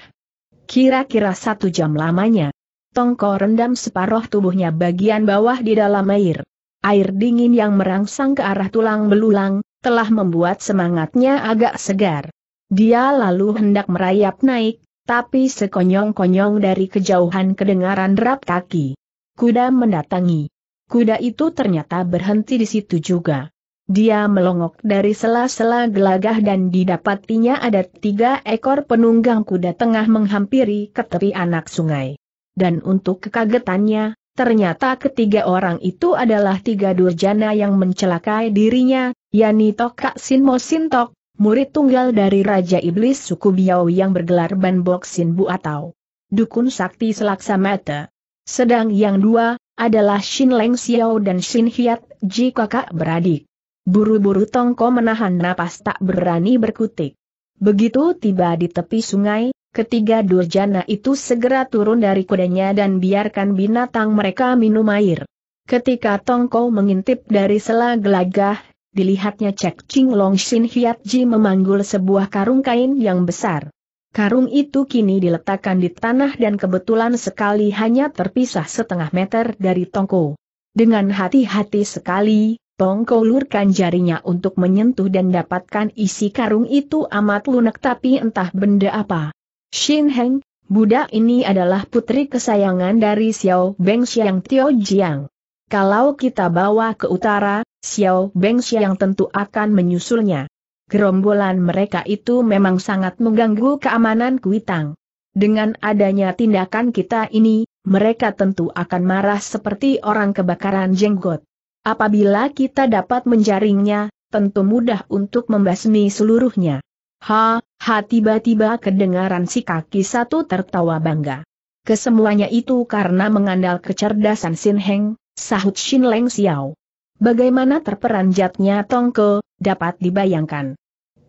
Kira-kira satu jam lamanya. Tongko rendam separuh tubuhnya bagian bawah di dalam air. Air dingin yang merangsang ke arah tulang belulang, telah membuat semangatnya agak segar. Dia lalu hendak merayap naik, tapi sekonyong-konyong dari kejauhan kedengaran derap kaki. Kuda mendatangi. Kuda itu ternyata berhenti di situ juga. Dia melongok dari sela-sela gelagah dan didapatinya ada tiga ekor penunggang kuda tengah menghampiri ke tepi anak sungai. Dan untuk kekagetannya, ternyata ketiga orang itu adalah tiga durjana yang mencelakai dirinya, yakni Tokak Sinmo Sintok, murid tunggal dari Raja Iblis suku Biao yang bergelar Ban Bok Sin Bu atau Dukun Sakti Selaksamata. Sedang yang dua, adalah Shin Leng Xiao dan Shin Hiat Ji kakak beradik. Buru-buru Tongko menahan napas tak berani berkutik. Begitu tiba di tepi sungai, ketiga durjana itu segera turun dari kudanya dan biarkan binatang mereka minum air. Ketika Tongko mengintip dari sela gelagah, dilihatnya Cek Ching Long Shin Hiat Ji memanggul sebuah karung kain yang besar. Karung itu kini diletakkan di tanah dan kebetulan sekali hanya terpisah setengah meter dari Tongko. Dengan hati-hati sekali, Tongko ulurkan jarinya untuk menyentuh dan dapatkan isi karung itu amat lunak tapi entah benda apa. Shin Heng, budak ini adalah putri kesayangan dari Xiao Beng Xiang Tio Jiang. Kalau kita bawa ke utara, Xiao Beng Xiang tentu akan menyusulnya. Gerombolan mereka itu memang sangat mengganggu keamanan Kuitang. Dengan adanya tindakan kita ini, mereka tentu akan marah seperti orang kebakaran jenggot. Apabila kita dapat menjaringnya, tentu mudah untuk membasmi seluruhnya. Ha, ha tiba-tiba kedengaran si kaki satu tertawa bangga. Kesemuanya itu karena mengandal kecerdasan Sin Heng, sahut Shin Leng Xiao. Bagaimana terperanjatnya Tongke, dapat dibayangkan.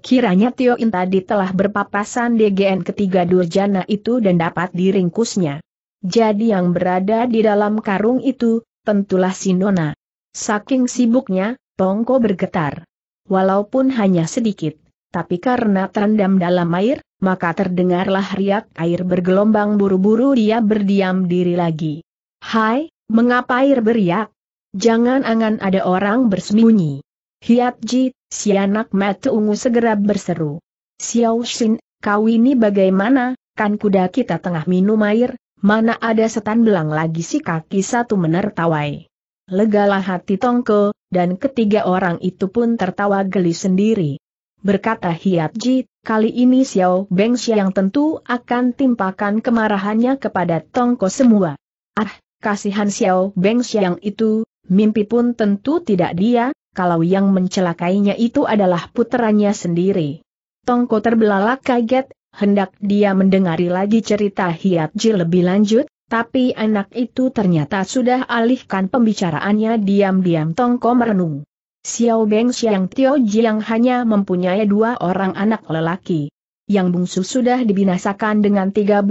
Kiranya Tio In tadi telah berpapasan DGN ketiga Durjana itu dan dapat diringkusnya. Jadi yang berada di dalam karung itu, tentulah Sinona. Saking sibuknya, Tongko bergetar. Walaupun hanya sedikit, tapi karena terendam dalam air, maka terdengarlah riak air bergelombang buru-buru dia berdiam diri lagi. Hai, mengapa air beriak? Jangan angan ada orang bersembunyi. Hiat Ji, si anak mata ungu segera berseru. Xiao Xin, kau ini bagaimana, kan kuda kita tengah minum air, mana ada setan belang lagi si kaki satu menertawai legalah hati Tongko, dan ketiga orang itu pun tertawa geli sendiri. Berkata Hiat Ji, kali ini Xiao Beng yang tentu akan timpakan kemarahannya kepada Tongko semua. Ah, kasihan Xiao Beng yang itu, mimpi pun tentu tidak dia, kalau yang mencelakainya itu adalah puteranya sendiri. Tongko terbelalak kaget, hendak dia mendengari lagi cerita Hiat Ji lebih lanjut, tapi anak itu ternyata sudah alihkan pembicaraannya diam-diam Tongko merenung. Xiao Beng Xiang Tio Jiang hanya mempunyai dua orang anak lelaki. Yang bungsu sudah dibinasakan dengan 13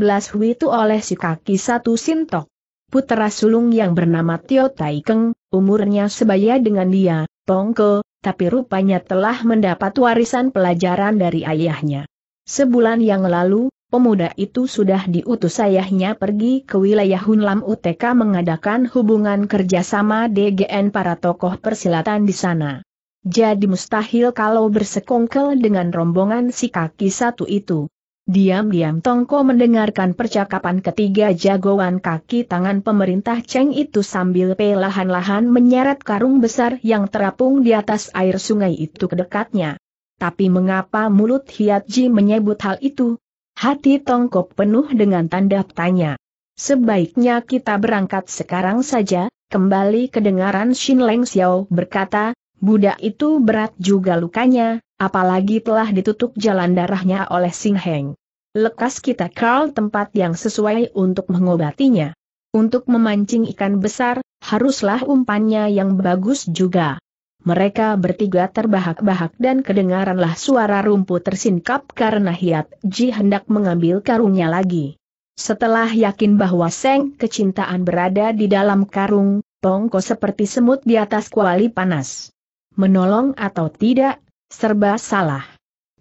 itu oleh si kaki satu Sintok. Putra sulung yang bernama Tio Taikeng, umurnya sebaya dengan dia, Tongko, tapi rupanya telah mendapat warisan pelajaran dari ayahnya. Sebulan yang lalu, pemuda itu sudah diutus ayahnya pergi ke wilayah Hunlam UTK mengadakan hubungan kerjasama DGN para tokoh persilatan di sana. Jadi mustahil kalau bersekongkel dengan rombongan si kaki satu itu. Diam-diam Tongko mendengarkan percakapan ketiga jagoan kaki tangan pemerintah Cheng itu sambil pelahan-lahan menyeret karung besar yang terapung di atas air sungai itu ke dekatnya. Tapi mengapa mulut Hiat Ji menyebut hal itu? Hati Tongkok penuh dengan tanda tanya. Sebaiknya kita berangkat sekarang saja, kembali kedengaran Shin Leng Xiao berkata, budak itu berat juga lukanya, apalagi telah ditutup jalan darahnya oleh Sing Heng. Lekas kita Karl tempat yang sesuai untuk mengobatinya. Untuk memancing ikan besar, haruslah umpannya yang bagus juga. Mereka bertiga terbahak-bahak dan kedengaranlah suara rumput tersingkap karena Hiat Ji hendak mengambil karungnya lagi. Setelah yakin bahwa Seng kecintaan berada di dalam karung, Tongko seperti semut di atas kuali panas. Menolong atau tidak, serba salah.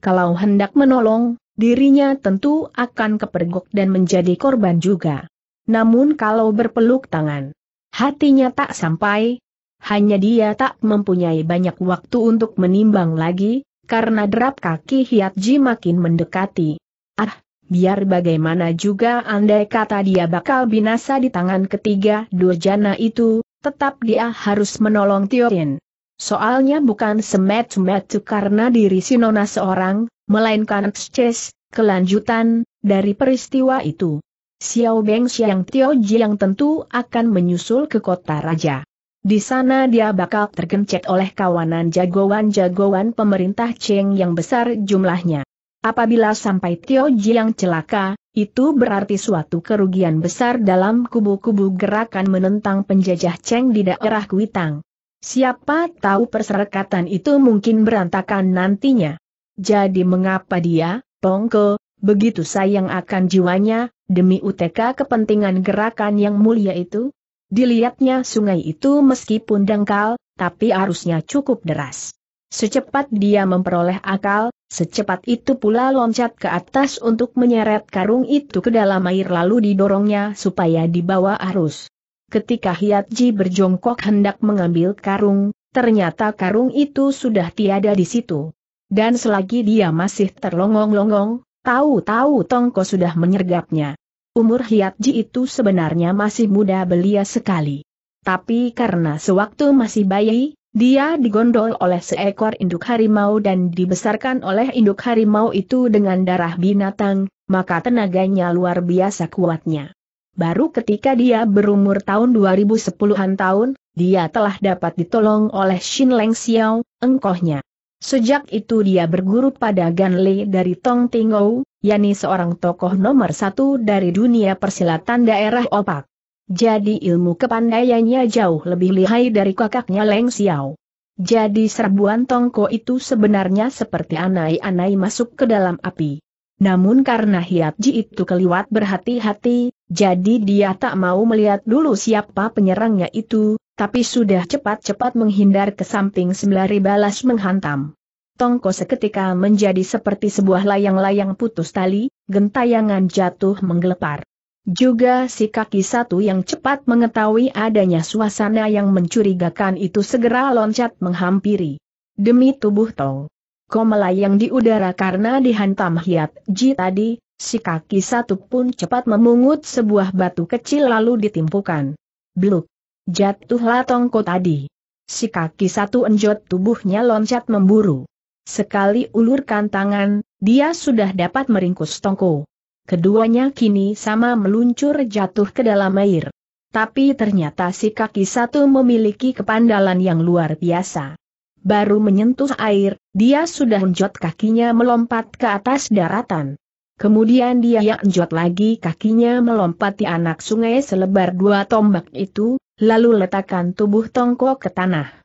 Kalau hendak menolong, dirinya tentu akan kepergok dan menjadi korban juga. Namun kalau berpeluk tangan, hatinya tak sampai, hanya dia tak mempunyai banyak waktu untuk menimbang lagi, karena derap kaki Hiat Ji makin mendekati. Ah, biar bagaimana juga andai kata dia bakal binasa di tangan ketiga Durjana itu, tetap dia harus menolong Tiorin. Soalnya bukan semet-semet karena diri Sinona seorang, melainkan ekses, kelanjutan, dari peristiwa itu. Xiao Beng Xiang Tio yang tentu akan menyusul ke kota raja. Di sana dia bakal tergencet oleh kawanan jagoan-jagoan pemerintah Cheng yang besar jumlahnya. Apabila sampai Tio Jiang celaka, itu berarti suatu kerugian besar dalam kubu-kubu gerakan menentang penjajah Cheng di daerah Kuitang. Siapa tahu perserikatan itu mungkin berantakan nantinya. Jadi mengapa dia, Tongko, begitu sayang akan jiwanya, demi UTK kepentingan gerakan yang mulia itu? Dilihatnya sungai itu meskipun dangkal, tapi arusnya cukup deras. Secepat dia memperoleh akal, secepat itu pula loncat ke atas untuk menyeret karung itu ke dalam air lalu didorongnya supaya dibawa arus. Ketika Hiatji berjongkok hendak mengambil karung, ternyata karung itu sudah tiada di situ. Dan selagi dia masih terlongong-longong, tahu-tahu Tongko sudah menyergapnya. Umur Hiatji itu sebenarnya masih muda belia sekali. Tapi karena sewaktu masih bayi, dia digondol oleh seekor induk harimau dan dibesarkan oleh induk harimau itu dengan darah binatang, maka tenaganya luar biasa kuatnya. Baru ketika dia berumur tahun 2010-an tahun, dia telah dapat ditolong oleh Shin Leng Xiao, engkohnya. Sejak itu dia berguru pada Gan Li dari Tong Tingou, yakni seorang tokoh nomor satu dari dunia persilatan daerah Opak. Jadi ilmu kepandaiannya jauh lebih lihai dari kakaknya Leng Xiao. Jadi serbuan Tongko itu sebenarnya seperti anai-anai masuk ke dalam api. Namun karena Hiatji itu keliwat berhati-hati, jadi dia tak mau melihat dulu siapa penyerangnya itu, tapi sudah cepat-cepat menghindar ke samping sembari balas menghantam. Tongko seketika menjadi seperti sebuah layang-layang putus tali, gentayangan jatuh menggelepar. Juga si kaki satu yang cepat mengetahui adanya suasana yang mencurigakan itu segera loncat menghampiri. Demi tubuh Tong. Ko melayang di udara karena dihantam hiat ji tadi, si kaki satu pun cepat memungut sebuah batu kecil lalu ditimpukan. Bluk. Jatuhlah tongko tadi. Si kaki satu enjot tubuhnya loncat memburu. Sekali ulurkan tangan, dia sudah dapat meringkus tongko. Keduanya kini sama meluncur jatuh ke dalam air. Tapi ternyata si kaki satu memiliki kepandalan yang luar biasa. Baru menyentuh air, dia sudah enjot kakinya melompat ke atas daratan. Kemudian dia yang enjot lagi kakinya melompati anak sungai selebar dua tombak itu, lalu letakkan tubuh Tongko ke tanah.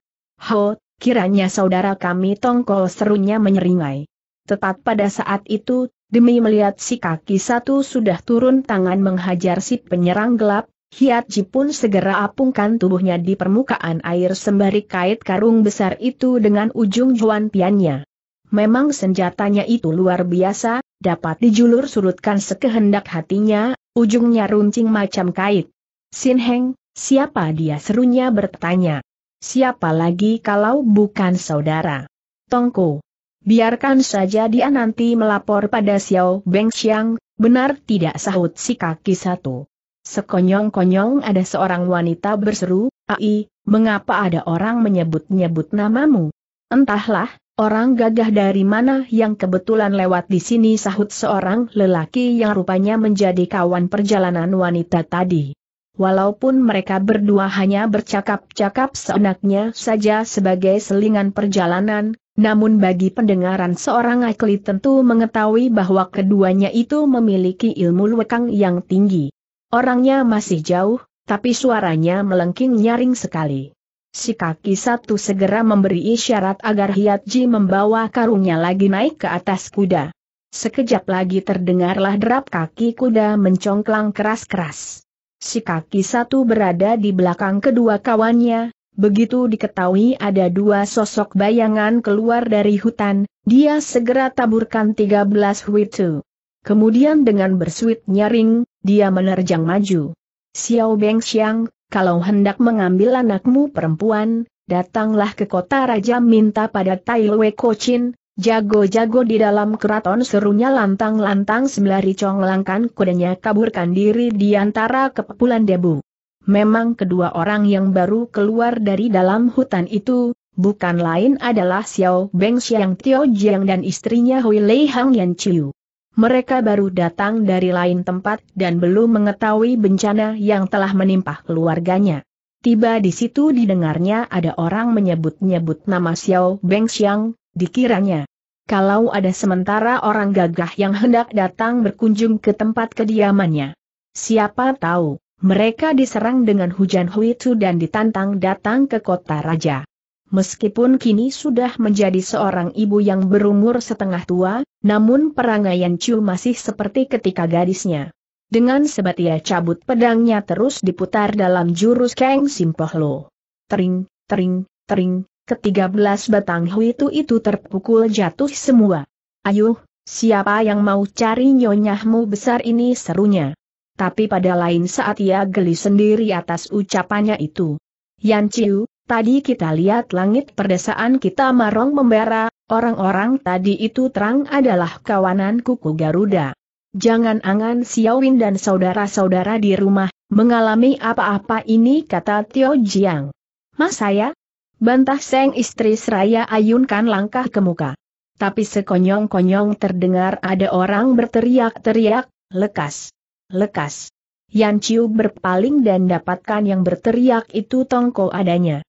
Ho, kiranya saudara kami Tongko serunya menyeringai. Tepat pada saat itu, demi melihat si kaki satu sudah turun tangan menghajar si penyerang gelap, Hiat Ji pun segera apungkan tubuhnya di permukaan air sembari kait karung besar itu dengan ujung juan piannya. Memang senjatanya itu luar biasa, dapat dijulur surutkan sekehendak hatinya, ujungnya runcing macam kait. Sin Heng, Siapa dia serunya bertanya. Siapa lagi kalau bukan saudara? Tongko. Biarkan saja dia nanti melapor pada Xiao Beng Xiang, benar tidak sahut si kaki satu. Sekonyong-konyong ada seorang wanita berseru, Ai, mengapa ada orang menyebut-nyebut namamu? Entahlah, orang gagah dari mana yang kebetulan lewat di sini sahut seorang lelaki yang rupanya menjadi kawan perjalanan wanita tadi. Walaupun mereka berdua hanya bercakap-cakap seenaknya saja sebagai selingan perjalanan, namun bagi pendengaran seorang akli tentu mengetahui bahwa keduanya itu memiliki ilmu lekang yang tinggi. Orangnya masih jauh, tapi suaranya melengking nyaring sekali. Si kaki satu segera memberi isyarat agar Hiatji membawa karungnya lagi naik ke atas kuda. Sekejap lagi terdengarlah derap kaki kuda mencongklang keras-keras. Si kaki satu berada di belakang kedua kawannya, begitu diketahui ada dua sosok bayangan keluar dari hutan, dia segera taburkan 13 huitu. Kemudian dengan bersuit nyaring, dia menerjang maju. Xiao Beng Xiang, kalau hendak mengambil anakmu perempuan, datanglah ke kota raja minta pada Tai Wei Kochin, jago-jago di dalam keraton serunya lantang-lantang semilari conglankan kudanya kaburkan diri di antara kepulan debu. Memang kedua orang yang baru keluar dari dalam hutan itu, bukan lain adalah Xiao Beng Xiang Tio Jiang dan istrinya Hui Lei Hang Yan Chiu. Mereka baru datang dari lain tempat dan belum mengetahui bencana yang telah menimpa keluarganya. Tiba di situ didengarnya ada orang menyebut-nyebut nama Xiao Beng Xiang, dikiranya. Kalau ada sementara orang gagah yang hendak datang berkunjung ke tempat kediamannya. Siapa tahu, mereka diserang dengan hujan huitu dan ditantang datang ke kota raja. Meskipun kini sudah menjadi seorang ibu yang berumur setengah tua, namun perangaian Chu masih seperti ketika gadisnya. Dengan sebat ia cabut pedangnya terus diputar dalam jurus Kang Simpohlo. Tering, tering, tering, ketiga belas batang huitu itu terpukul jatuh semua. Ayuh, siapa yang mau cari nyonyahmu besar ini serunya. Tapi pada lain saat ia geli sendiri atas ucapannya itu. Yan Chiu, Tadi kita lihat langit perdesaan kita marong membara, orang-orang tadi itu terang adalah kawanan kuku Garuda. Jangan angan Xiaowin dan saudara-saudara di rumah, mengalami apa-apa ini kata Tio Jiang. Mas saya? Bantah Seng istri seraya ayunkan langkah ke muka. Tapi sekonyong-konyong terdengar ada orang berteriak-teriak, lekas, lekas. Yan Chiu berpaling dan dapatkan yang berteriak itu tongko adanya.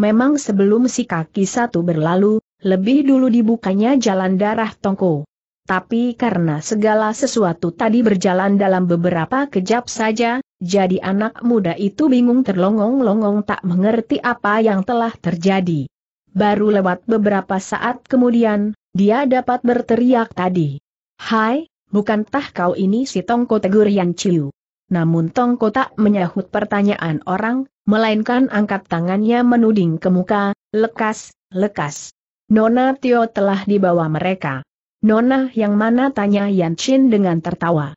Memang sebelum si kaki satu berlalu, lebih dulu dibukanya jalan darah Tongko. Tapi karena segala sesuatu tadi berjalan dalam beberapa kejap saja, jadi anak muda itu bingung terlongong-longong tak mengerti apa yang telah terjadi. Baru lewat beberapa saat kemudian, dia dapat berteriak tadi. Hai, bukankah kau ini si Tongko tegur Yan Chiu? Namun Tongko tak menyahut pertanyaan orang, melainkan angkat tangannya menuding ke muka, lekas, lekas. Nona Tio telah dibawa mereka. Nona yang mana tanya Yan Chin dengan tertawa.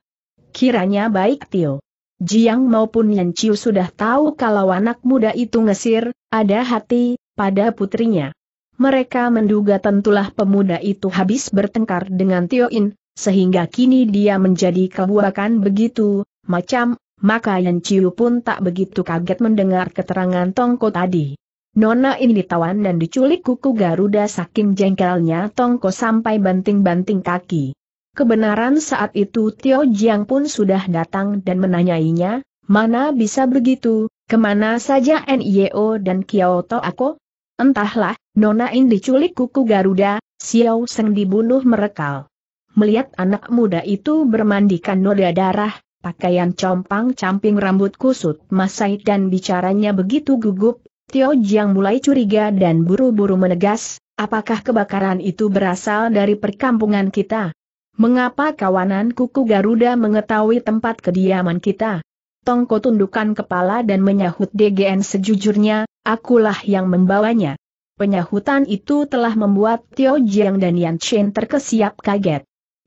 Kiranya baik Tio. Jiang maupun Yan Chiu sudah tahu kalau anak muda itu ngesir, ada hati, pada putrinya. Mereka menduga tentulah pemuda itu habis bertengkar dengan Tio In, sehingga kini dia menjadi kebuakan begitu, macam, maka Yan Chiu pun tak begitu kaget mendengar keterangan Tongko tadi. Nona ini ditawan dan diculik kuku Garuda saking jengkelnya Tongko sampai banting-banting kaki. Kebenaran saat itu Tio Jiang pun sudah datang dan menanyainya, mana bisa begitu, ke mana saja Nio dan Kyoto aku? Entahlah, Nona ini diculik kuku Garuda, Xiao Seng dibunuh merekal. Melihat anak muda itu bermandikan noda darah, pakaian compang-camping rambut kusut masai dan bicaranya begitu gugup, Tio Jiang mulai curiga dan buru-buru menegas, apakah kebakaran itu berasal dari perkampungan kita? Mengapa kawanan kuku Garuda mengetahui tempat kediaman kita? Tongko tundukkan kepala dan menyahut DGN sejujurnya, akulah yang membawanya. Penyahutan itu telah membuat Tio Jiang dan Yan Chen terkesiap kaget.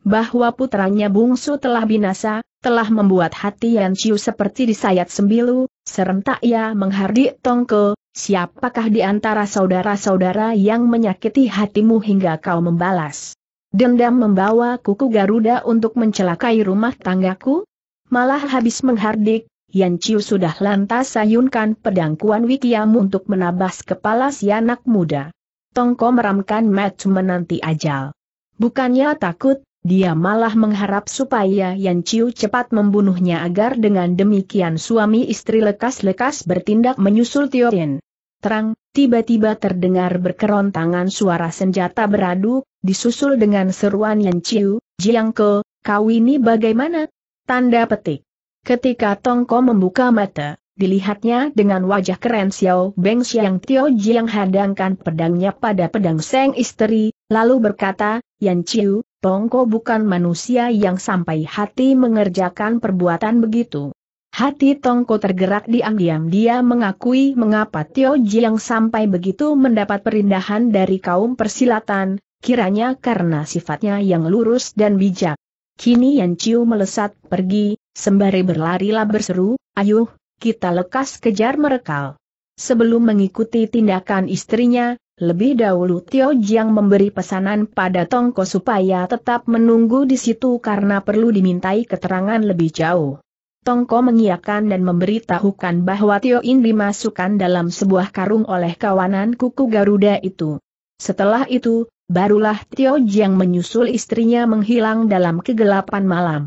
Bahwa putranya bungsu telah binasa, telah membuat hati Yan Chiu seperti disayat sembilu, serentak ia menghardik Tongke, siapakah di antara saudara-saudara yang menyakiti hatimu hingga kau membalas? Dendam membawa kuku Garuda untuk mencelakai rumah tanggaku? Malah habis menghardik, Yan Chiu sudah lantas sayunkan pedang Kuan Wikiam untuk menabas kepala si anak muda. Tongko meramkan mata menanti ajal. Bukannya takut, dia malah mengharap supaya Yan Chiu cepat membunuhnya agar dengan demikian suami istri lekas-lekas bertindak menyusul Tio Tin. Terang, tiba-tiba terdengar berkerontangan suara senjata beradu, disusul dengan seruan Yan Chiu, Jiang Ke, kau ini bagaimana? Tanda petik. Ketika Tongko membuka mata, dilihatnya dengan wajah keren Xiao Beng Xiang Tio Jiang hadangkan pedangnya pada pedang Seng istri, lalu berkata, Yan Chiu, Tongko bukan manusia yang sampai hati mengerjakan perbuatan begitu. Hati Tongko tergerak diam-diam dia mengakui mengapa Tio Jiang sampai begitu mendapat perindahan dari kaum persilatan, kiranya karena sifatnya yang lurus dan bijak. Kini Yan Chiu melesat pergi, sembari berlarilah berseru, ayuh, kita lekas kejar merekal. Sebelum mengikuti tindakan istrinya, lebih dahulu Tio Jiang memberi pesanan pada Tongko supaya tetap menunggu di situ karena perlu dimintai keterangan lebih jauh. Tongko mengiyakan dan memberitahukan bahwa Tio In dimasukkan dalam sebuah karung oleh kawanan kuku Garuda itu. Setelah itu, barulah Tio Jiang menyusul istrinya menghilang dalam kegelapan malam.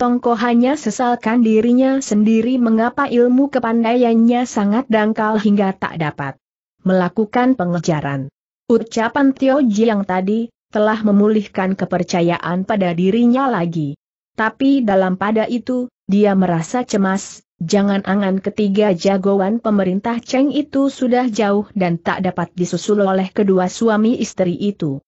Tongko hanya sesalkan dirinya sendiri mengapa ilmu kepandaiannya sangat dangkal hingga tak dapat melakukan pengejaran. Ucapan Tio Jiang tadi, telah memulihkan kepercayaan pada dirinya lagi. Tapi dalam pada itu, dia merasa cemas, jangan angan ketiga jagoan pemerintah Cheng itu sudah jauh dan tak dapat disusul oleh kedua suami istri itu.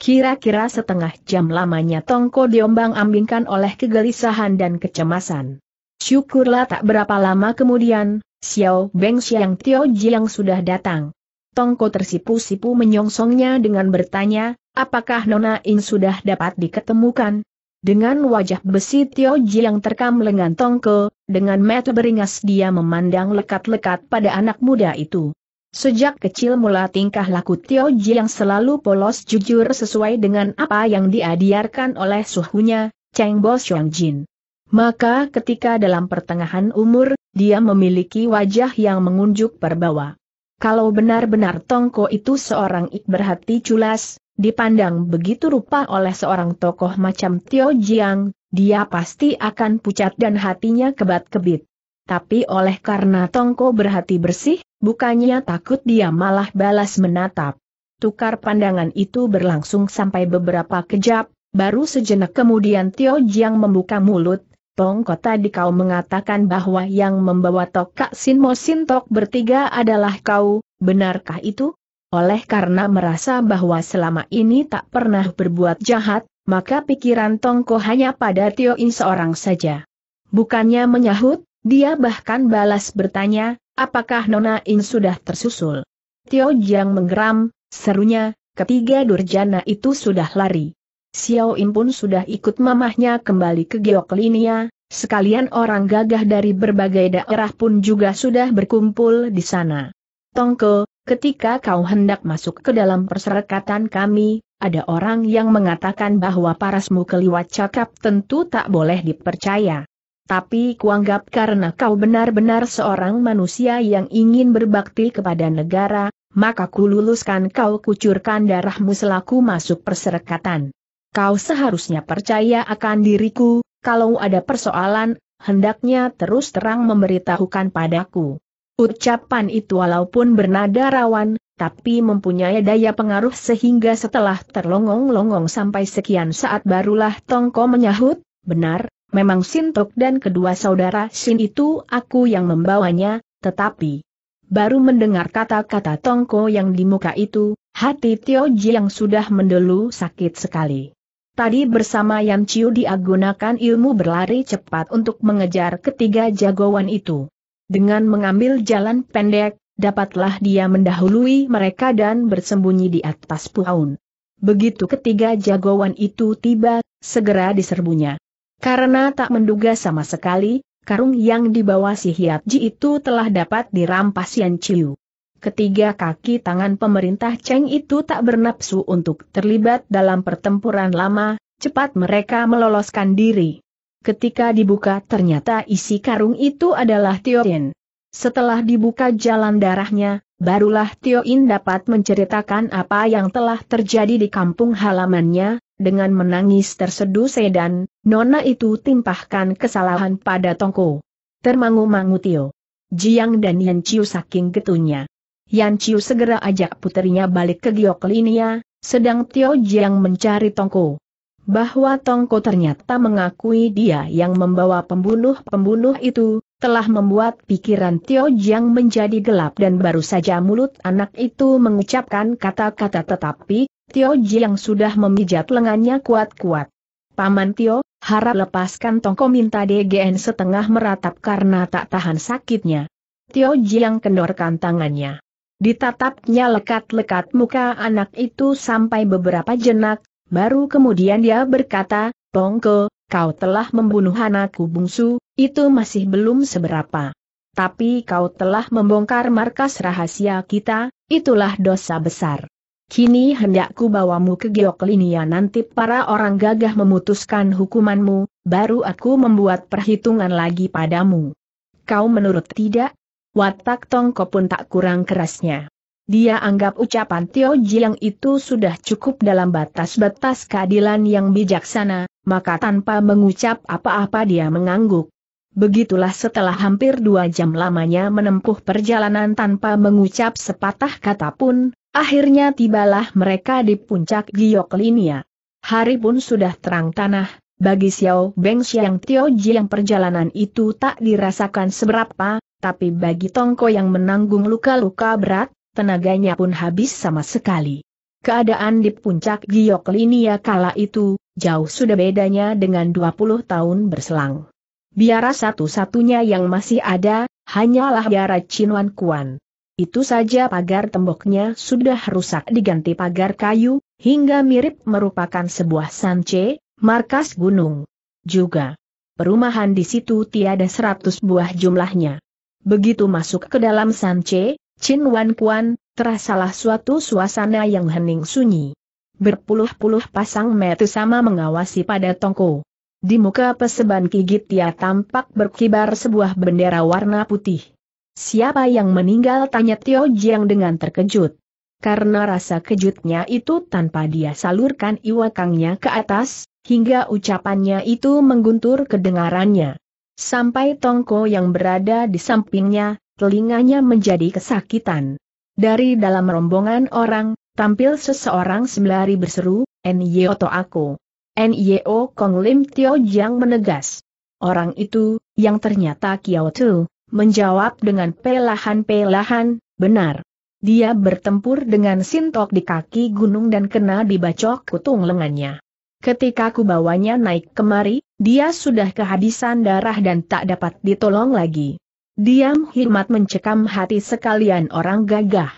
Kira-kira setengah jam lamanya Tongko diombang-ambingkan oleh kegelisahan dan kecemasan. Syukurlah tak berapa lama kemudian, Xiao Beng Xiang Tio Jiang sudah datang. Tongko tersipu-sipu menyongsongnya dengan bertanya, apakah Nona In sudah dapat diketemukan? Dengan wajah besi Tio Jiang terkam lengan Tongko, dengan mata beringas dia memandang lekat-lekat pada anak muda itu. Sejak kecil mula tingkah laku Tio Ji yang selalu polos jujur sesuai dengan apa yang diadiarkan oleh suhunya, Cheng Bo Xiong Jin. Maka ketika dalam pertengahan umur, dia memiliki wajah yang mengunjuk perbawa. Kalau benar-benar Tongko itu seorang ik berhati culas, dipandang begitu rupa oleh seorang tokoh macam Tio Jiang, dia pasti akan pucat dan hatinya kebat-kebit. Tapi oleh karena Tongko berhati bersih, bukannya takut dia malah balas menatap. Tukar pandangan itu berlangsung sampai beberapa kejap, baru sejenak kemudian Tio Jiang membuka mulut, Tongko tadi kau mengatakan bahwa yang membawa Tokak Sinmo Sintok bertiga adalah kau, benarkah itu? Oleh karena merasa bahwa selama ini tak pernah berbuat jahat, maka pikiran Tongko hanya pada Tio In seorang saja. Bukannya menyahut, dia bahkan balas bertanya, apakah Nona In sudah tersusul? Tio Jiang menggeram, serunya, ketiga durjana itu sudah lari. Xiao In pun sudah ikut mamahnya kembali ke Geoklinia, sekalian orang gagah dari berbagai daerah pun juga sudah berkumpul di sana. Tongko, ketika kau hendak masuk ke dalam perserikatan kami, ada orang yang mengatakan bahwa parasmu keliwat cakap tentu tak boleh dipercaya tapi kuanggap karena kau benar-benar seorang manusia yang ingin berbakti kepada negara, maka kululuskan kau kucurkan darahmu selaku masuk perserikatan. Kau seharusnya percaya akan diriku, kalau ada persoalan, hendaknya terus terang memberitahukan padaku. Ucapan itu walaupun bernada rawan, tapi mempunyai daya pengaruh sehingga setelah terlongong-longong sampai sekian saat barulah Tongko menyahut, benar, memang Sintok dan kedua saudara Sin itu aku yang membawanya, tetapi baru mendengar kata-kata Tongko yang di muka itu, hati Tio Ji yang sudah mendelu sakit sekali. Tadi bersama Yan Chiu dia gunakan ilmu berlari cepat untuk mengejar ketiga jagoan itu. Dengan mengambil jalan pendek, dapatlah dia mendahului mereka dan bersembunyi di atas pohon. Begitu ketiga jagoan itu tiba, segera diserbunya. Karena tak menduga sama sekali, karung yang dibawa si Hiatji itu telah dapat dirampas Yan Chiu. Ketiga kaki tangan pemerintah Cheng itu tak bernapsu untuk terlibat dalam pertempuran lama, cepat mereka meloloskan diri. Ketika dibuka ternyata isi karung itu adalah Tioin. Setelah dibuka jalan darahnya, barulah Tioin dapat menceritakan apa yang telah terjadi di kampung halamannya, dengan menangis terseduh sedan, nona itu timpahkan kesalahan pada Tongko. Termangu-mangu Tio. Jiang dan Yan Chiu saking getunya. Yan Chiu segera ajak puterinya balik ke Gioklinia, sedang Tio Jiang mencari Tongko. Bahwa Tongko ternyata mengakui dia yang membawa pembunuh-pembunuh itu, telah membuat pikiran Tio Jiang menjadi gelap dan baru saja mulut anak itu mengucapkan kata-kata tetapi, Tio Ji yang sudah memijat lengannya kuat-kuat. Paman Tio, harap lepaskan Tongko minta DGN setengah meratap karena tak tahan sakitnya. Tio Ji yang kendorkan tangannya. Ditatapnya lekat-lekat muka anak itu sampai beberapa jenak, baru kemudian dia berkata, Tongko, kau telah membunuh anakku bungsu, itu masih belum seberapa. Tapi kau telah membongkar markas rahasia kita, itulah dosa besar. Kini hendakku bawamu ke Geoklinia nanti para orang gagah memutuskan hukumanmu, baru aku membuat perhitungan lagi padamu. Kau menurut tidak? Watak Tongko pun tak kurang kerasnya. Dia anggap ucapan Tio Jiang itu sudah cukup dalam batas-batas keadilan yang bijaksana, maka tanpa mengucap apa-apa dia mengangguk. Begitulah setelah hampir dua jam lamanya menempuh perjalanan tanpa mengucap sepatah kata pun, Akhirnya tibalah mereka di puncak Giok Linia. Hari pun sudah terang tanah, bagi Xiao Beng Xiang Tio yang perjalanan itu tak dirasakan seberapa, tapi bagi Tongko yang menanggung luka-luka berat, tenaganya pun habis sama sekali. Keadaan di puncak Giok Linia kala itu, jauh sudah bedanya dengan 20 tahun berselang. Biara satu-satunya yang masih ada, hanyalah biara Cinuan Kuan. Itu saja pagar temboknya sudah rusak diganti pagar kayu, hingga mirip merupakan sebuah sance, markas gunung. Juga, perumahan di situ tiada seratus buah jumlahnya. Begitu masuk ke dalam sance, Chin Wan Kuan, terasalah suatu suasana yang hening sunyi. Berpuluh-puluh pasang mata sama mengawasi pada tongko. Di muka peseban gigit dia tampak berkibar sebuah bendera warna putih. Siapa yang meninggal tanya Tio Jiang dengan terkejut. Karena rasa kejutnya itu tanpa dia salurkan iwakangnya ke atas, hingga ucapannya itu mengguntur kedengarannya. Sampai Tongko yang berada di sampingnya, telinganya menjadi kesakitan. Dari dalam rombongan orang, tampil seseorang sembari berseru, N.Y.O. aku. N.Y.O. Kong Lim Tio Jiang menegas. Orang itu, yang ternyata Kiao Tu, menjawab dengan pelahan-pelahan, benar. Dia bertempur dengan sintok di kaki gunung dan kena dibacok kutung lengannya. Ketika ku bawanya naik kemari, dia sudah kehabisan darah dan tak dapat ditolong lagi. Diam hikmat mencekam hati sekalian orang gagah.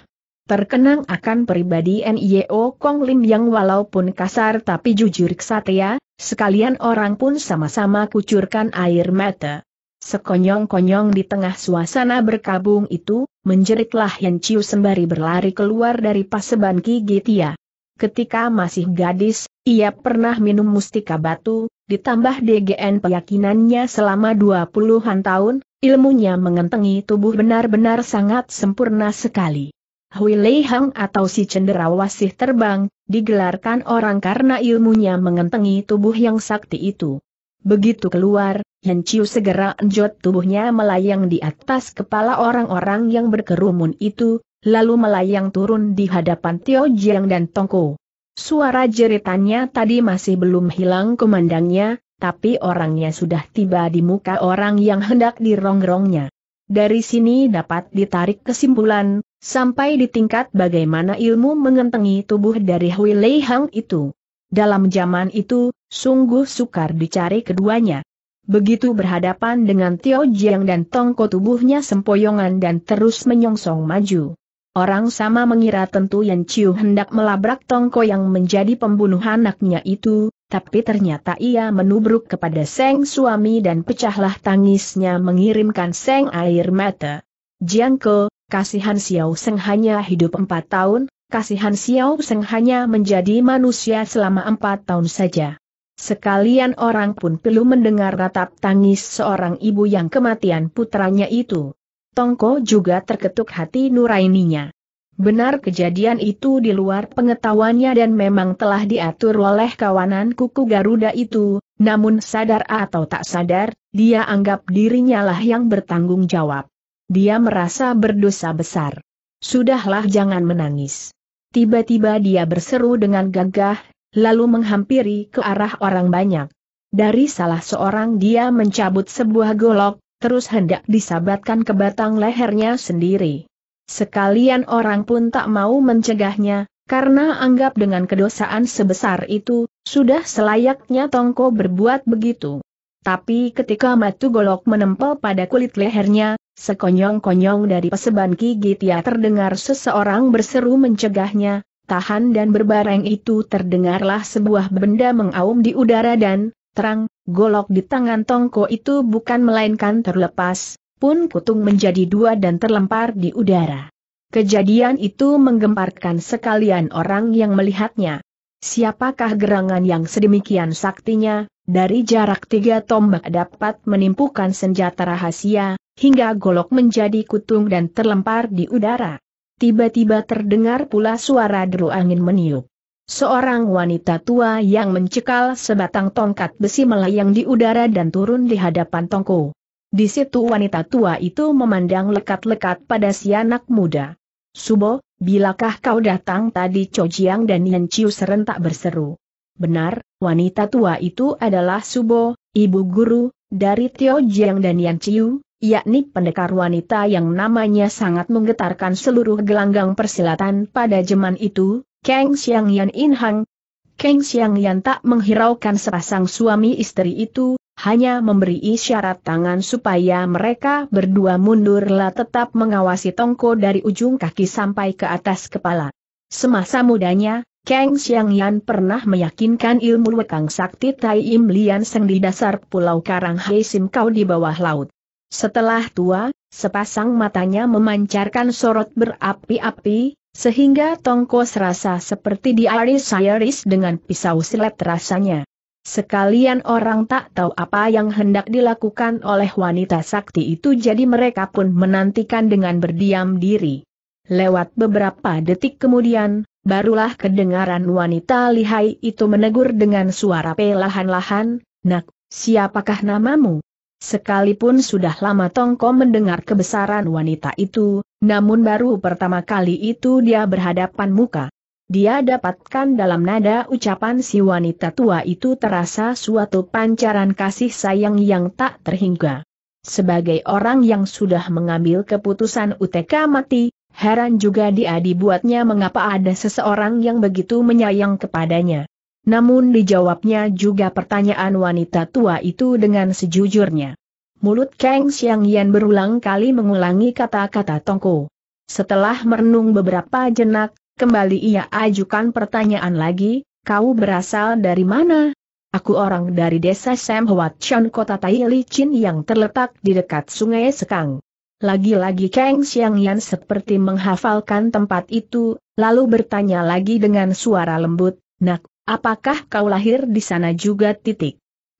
Terkenang akan pribadi N.I.O. Kong Lim yang walaupun kasar tapi jujur ksatria, sekalian orang pun sama-sama kucurkan air mata. Sekonyong-konyong di tengah suasana berkabung itu, menjeritlah Yan Chiu sembari berlari keluar dari paseban Gigitia. Ketika masih gadis, ia pernah minum mustika batu, ditambah DGN keyakinannya selama dua puluhan tahun, ilmunya mengentengi tubuh benar-benar sangat sempurna sekali. Hui Lei Hang atau si cenderawasih terbang, digelarkan orang karena ilmunya mengentengi tubuh yang sakti itu. Begitu keluar, Yan Chiu segera enjot tubuhnya melayang di atas kepala orang-orang yang berkerumun itu, lalu melayang turun di hadapan Tio Jiang dan Tongko. Suara jeritannya tadi masih belum hilang kumandangnya, tapi orangnya sudah tiba di muka orang yang hendak dirongrongnya. Dari sini dapat ditarik kesimpulan, sampai di tingkat bagaimana ilmu mengentengi tubuh dari Hui Lei Hang itu. Dalam zaman itu, sungguh sukar dicari keduanya. Begitu berhadapan dengan Tio Jiang dan Tongko tubuhnya sempoyongan dan terus menyongsong maju. Orang sama mengira tentu Yan Chiu hendak melabrak Tongko yang menjadi pembunuh anaknya itu, tapi ternyata ia menubruk kepada Seng suami dan pecahlah tangisnya mengirimkan Seng air mata. Jiangko, kasihan Xiao Seng hanya hidup empat tahun, kasihan Xiao Seng hanya menjadi manusia selama empat tahun saja. Sekalian orang pun perlu mendengar ratap tangis seorang ibu yang kematian putranya itu. Tongko juga terketuk hati nuraininya. Benar kejadian itu di luar pengetahuannya dan memang telah diatur oleh kawanan kuku Garuda itu, namun sadar atau tak sadar, dia anggap dirinya lah yang bertanggung jawab. Dia merasa berdosa besar. Sudahlah jangan menangis. Tiba-tiba dia berseru dengan gagah, lalu menghampiri ke arah orang banyak. Dari salah seorang dia mencabut sebuah golok, terus hendak disabatkan ke batang lehernya sendiri. Sekalian orang pun tak mau mencegahnya, karena anggap dengan kedosaan sebesar itu, sudah selayaknya Tongko berbuat begitu. Tapi ketika matu golok menempel pada kulit lehernya, Sekonyong-konyong dari peseban gigi Tia terdengar seseorang berseru mencegahnya, tahan dan berbareng itu terdengarlah sebuah benda mengaum di udara dan, terang, golok di tangan Tongko itu bukan melainkan terlepas, pun kutung menjadi dua dan terlempar di udara. Kejadian itu menggemparkan sekalian orang yang melihatnya. Siapakah gerangan yang sedemikian saktinya, dari jarak tiga tombak dapat menimpukan senjata rahasia, hingga golok menjadi kutung dan terlempar di udara. Tiba-tiba terdengar pula suara deru angin meniup. Seorang wanita tua yang mencekal sebatang tongkat besi melayang di udara dan turun di hadapan Tongko. Di situ wanita tua itu memandang lekat-lekat pada si anak muda. Subo, bilakah kau datang tadi Chojiang dan Yan Chiu serentak berseru. Benar, wanita tua itu adalah Subo, ibu guru, dari Tio Jiang dan Yan Chiu, yakni pendekar wanita yang namanya sangat menggetarkan seluruh gelanggang persilatan pada zaman itu, Kang Xiang Yan In Hang. Kang Xiang Yan tak menghiraukan sepasang suami istri itu, hanya memberi isyarat tangan supaya mereka berdua mundurlah tetap mengawasi Tongko dari ujung kaki sampai ke atas kepala. Semasa mudanya, Kang Xiang Yan pernah meyakinkan ilmu wekang sakti Tai Im Lian Seng di dasar pulau Karang Hai Sim Kau di bawah laut. Setelah tua, sepasang matanya memancarkan sorot berapi-api, sehingga Tongko serasa seperti diaris-iris dengan pisau silet rasanya. Sekalian orang tak tahu apa yang hendak dilakukan oleh wanita sakti itu jadi mereka pun menantikan dengan berdiam diri. Lewat beberapa detik kemudian, barulah kedengaran wanita lihai itu menegur dengan suara pelahan-lahan, Nak, siapakah namamu? Sekalipun sudah lama Tongko mendengar kebesaran wanita itu, namun baru pertama kali itu dia berhadapan muka dia dapatkan dalam nada ucapan si wanita tua itu terasa suatu pancaran kasih sayang yang tak terhingga. Sebagai orang yang sudah mengambil keputusan UTK mati, heran juga dia dibuatnya mengapa ada seseorang yang begitu menyayang kepadanya. Namun dijawabnya juga pertanyaan wanita tua itu dengan sejujurnya. Mulut Kang Xiang Yan berulang kali mengulangi kata-kata Tongko. Setelah merenung beberapa jenak, Kembali ia ajukan pertanyaan lagi, kau berasal dari mana? Aku orang dari desa Sam Hwat Chan kota Tai Licin yang terletak di dekat sungai Sekang. Lagi-lagi Kang Xiang Yan seperti menghafalkan tempat itu, lalu bertanya lagi dengan suara lembut, Nak, apakah kau lahir di sana juga titik?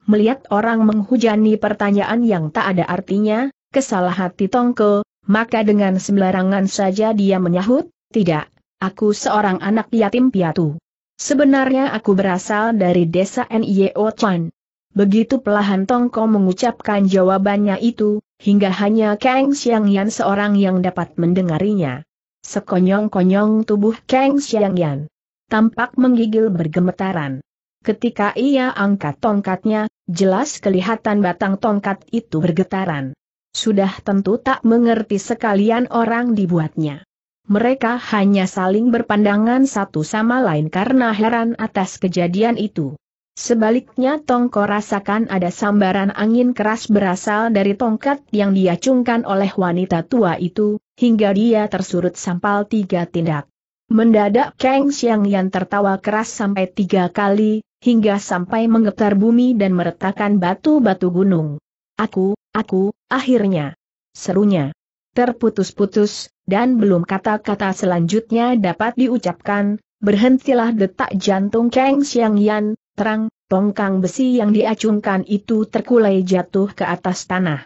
Melihat orang menghujani pertanyaan yang tak ada artinya, kesalah hati Tongko, maka dengan sembarangan saja dia menyahut, tidak, Aku seorang anak yatim piatu. Sebenarnya aku berasal dari desa Nio Chan. Begitu pelahan Tongko mengucapkan jawabannya itu, hingga hanya Kang Xiang Yan seorang yang dapat mendengarinya. Sekonyong-konyong tubuh Kang Xiang Yan. Tampak menggigil bergemetaran. Ketika ia angkat tongkatnya, jelas kelihatan batang tongkat itu bergetaran. Sudah tentu tak mengerti sekalian orang dibuatnya. Mereka hanya saling berpandangan satu sama lain karena heran atas kejadian itu. Sebaliknya Tongko rasakan ada sambaran angin keras berasal dari tongkat yang diacungkan oleh wanita tua itu, hingga dia tersurut sampal tiga tindak. Mendadak Kang Xiang yang tertawa keras sampai tiga kali, hingga sampai menggetar bumi dan meretakkan batu-batu gunung. Aku, aku, akhirnya. Serunya. Terputus-putus, dan belum kata-kata selanjutnya dapat diucapkan, berhentilah detak jantung Kang Xiang Yan, terang, tongkang besi yang diacungkan itu terkulai jatuh ke atas tanah.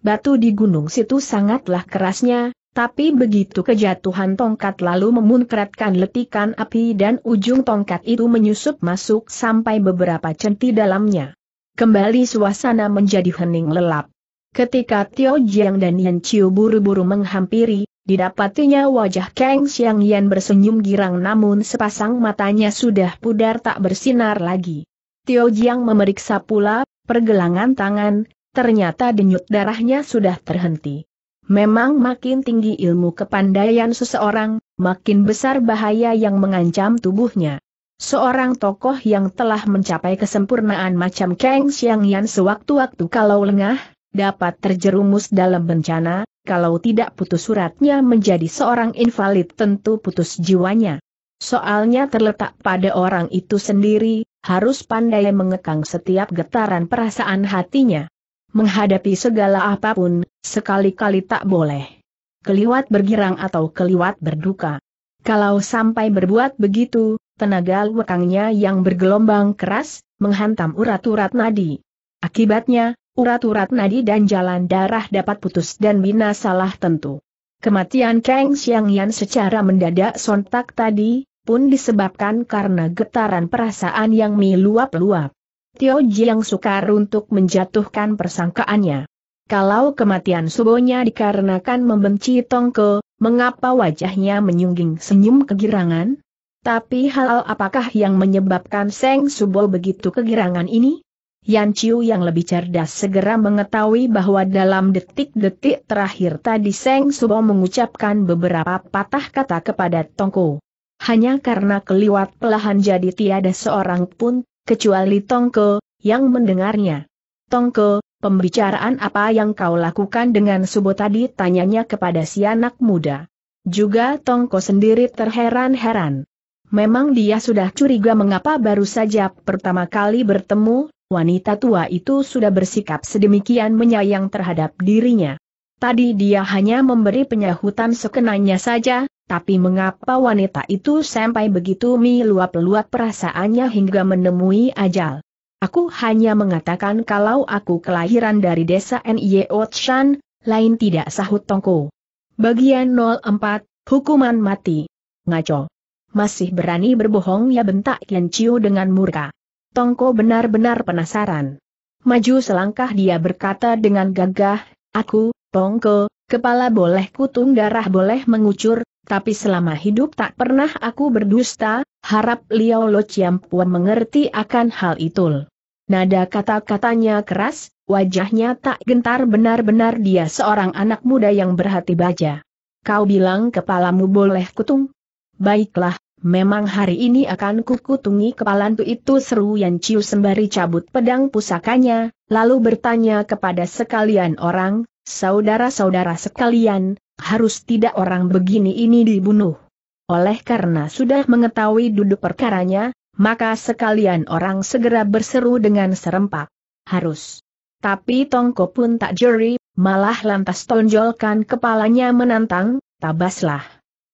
Batu di gunung situ sangatlah kerasnya, tapi begitu kejatuhan tongkat lalu memunkratkan letikan api dan ujung tongkat itu menyusup masuk sampai beberapa centi dalamnya. Kembali suasana menjadi hening lelap. Ketika Tio Jiang dan Yan Chiu buru-buru menghampiri, Didapatinya wajah Kang Xiang Yan bersenyum girang namun sepasang matanya sudah pudar tak bersinar lagi. Tio Jiang memeriksa pula, pergelangan tangan, ternyata denyut darahnya sudah terhenti. Memang makin tinggi ilmu kepandaian seseorang, makin besar bahaya yang mengancam tubuhnya. Seorang tokoh yang telah mencapai kesempurnaan macam Kang Xiang Yan sewaktu-waktu kalau lengah, dapat terjerumus dalam bencana, kalau tidak putus suratnya menjadi seorang invalid tentu putus jiwanya. Soalnya terletak pada orang itu sendiri, harus pandai mengekang setiap getaran perasaan hatinya. Menghadapi segala apa pun, sekali-kali tak boleh. Keliwat bergirang atau keliwat berduka. Kalau sampai berbuat begitu, tenaga lekangnya yang bergelombang keras, menghantam urat-urat nadi. Akibatnya, urat-urat nadi dan jalan darah dapat putus dan binasalah tentu. Kematian Kang Xiang Yan secara mendadak sontak tadi, pun disebabkan karena getaran perasaan yang meluap-luap. Tio Jiang sukar untuk menjatuhkan persangkaannya. Kalau kematian subonya dikarenakan membenci Tongke, mengapa wajahnya menyungging senyum kegirangan? Tapi hal apakah yang menyebabkan Seng Subo begitu kegirangan ini? Yan Chiu yang lebih cerdas segera mengetahui bahwa dalam detik-detik terakhir tadi Seng Subo mengucapkan beberapa patah kata kepada Tongko. Hanya karena keliwat pelahan jadi tiada seorang pun kecuali Tongke, yang mendengarnya. Tongke, pembicaraan apa yang kau lakukan dengan Subo tadi tanyanya kepada si anak muda. Juga Tongko sendiri terheran-heran. Memang dia sudah curiga mengapa baru saja pertama kali bertemu, wanita tua itu sudah bersikap sedemikian menyayang terhadap dirinya. Tadi dia hanya memberi penyahutan sekenanya saja, tapi mengapa wanita itu sampai begitu meluap-luap perasaannya hingga menemui ajal? Aku hanya mengatakan kalau aku kelahiran dari desa Nye Otshan, lain tidak sahut Tongko. Bagian 04, Hukuman Mati. Ngaco. Masih berani berbohong ya bentak Yan Chiu dengan murka. Tongko benar-benar penasaran. Maju selangkah dia berkata dengan gagah, aku, Tongko, kepala boleh kutung darah boleh mengucur, tapi selama hidup tak pernah aku berdusta, harap Liao Lo Puan mengerti akan hal itu. Nada kata-katanya keras, wajahnya tak gentar benar-benar dia seorang anak muda yang berhati baja. Kau bilang kepalamu boleh kutung? Baiklah, memang hari ini akan kukutungi kepalantu itu seru Yan Chiu sembari cabut pedang pusakanya, lalu bertanya kepada sekalian orang, saudara-saudara sekalian, harus tidak orang begini ini dibunuh. Oleh karena sudah mengetahui duduk perkaranya, maka sekalian orang segera berseru dengan serempak. Harus. Tapi Tongko pun tak jeri, malah lantas tonjolkan kepalanya menantang, tabaslah.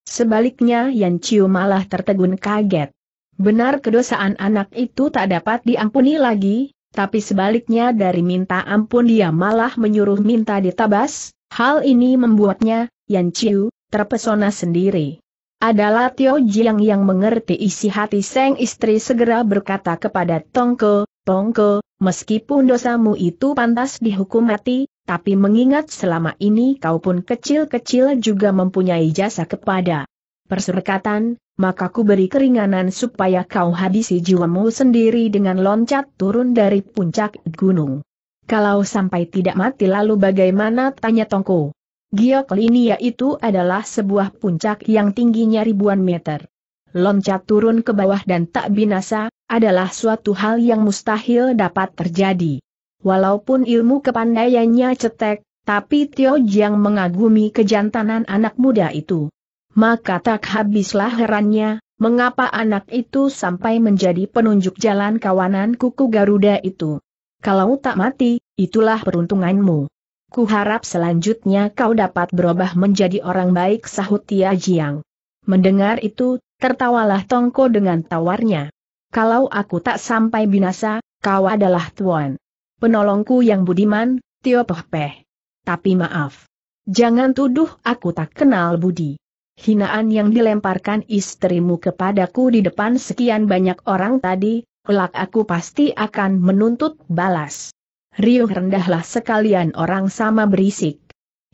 Sebaliknya Yan Chiu malah tertegun kaget. Benar kedosaan anak itu tak dapat diampuni lagi, tapi sebaliknya dari minta ampun dia malah menyuruh minta ditabas, hal ini membuatnya, Yan Chiu, terpesona sendiri. Adalah Tio Jiang yang mengerti isi hati Seng istri segera berkata kepada Tongke, Tongke, meskipun dosamu itu pantas dihukum mati, tapi mengingat selama ini kau pun kecil-kecil juga mempunyai jasa kepada perserikatan, maka ku beri keringanan supaya kau habisi jiwamu sendiri dengan loncat turun dari puncak gunung. Kalau sampai tidak mati lalu bagaimana tanya Tongko? Giok Linia itu adalah sebuah puncak yang tingginya ribuan meter. Loncat turun ke bawah dan tak binasa, adalah suatu hal yang mustahil dapat terjadi. Walaupun ilmu kepandaiannya cetek, tapi Tio Jiang mengagumi kejantanan anak muda itu. Maka tak habislah herannya, mengapa anak itu sampai menjadi penunjuk jalan kawanan kuku Garuda itu. Kalau tak mati, itulah peruntunganmu. Ku harap selanjutnya kau dapat berubah menjadi orang baik sahut Tia Jiang. Mendengar itu, tertawalah Tongko dengan tawarnya. Kalau aku tak sampai binasa, kau adalah tuan. Penolongku yang budiman, Tio Peh. Tapi maaf. Jangan tuduh aku tak kenal budi. Hinaan yang dilemparkan istrimu kepadaku di depan sekian banyak orang tadi, kelak aku pasti akan menuntut balas. Riuh rendahlah sekalian orang sama berisik.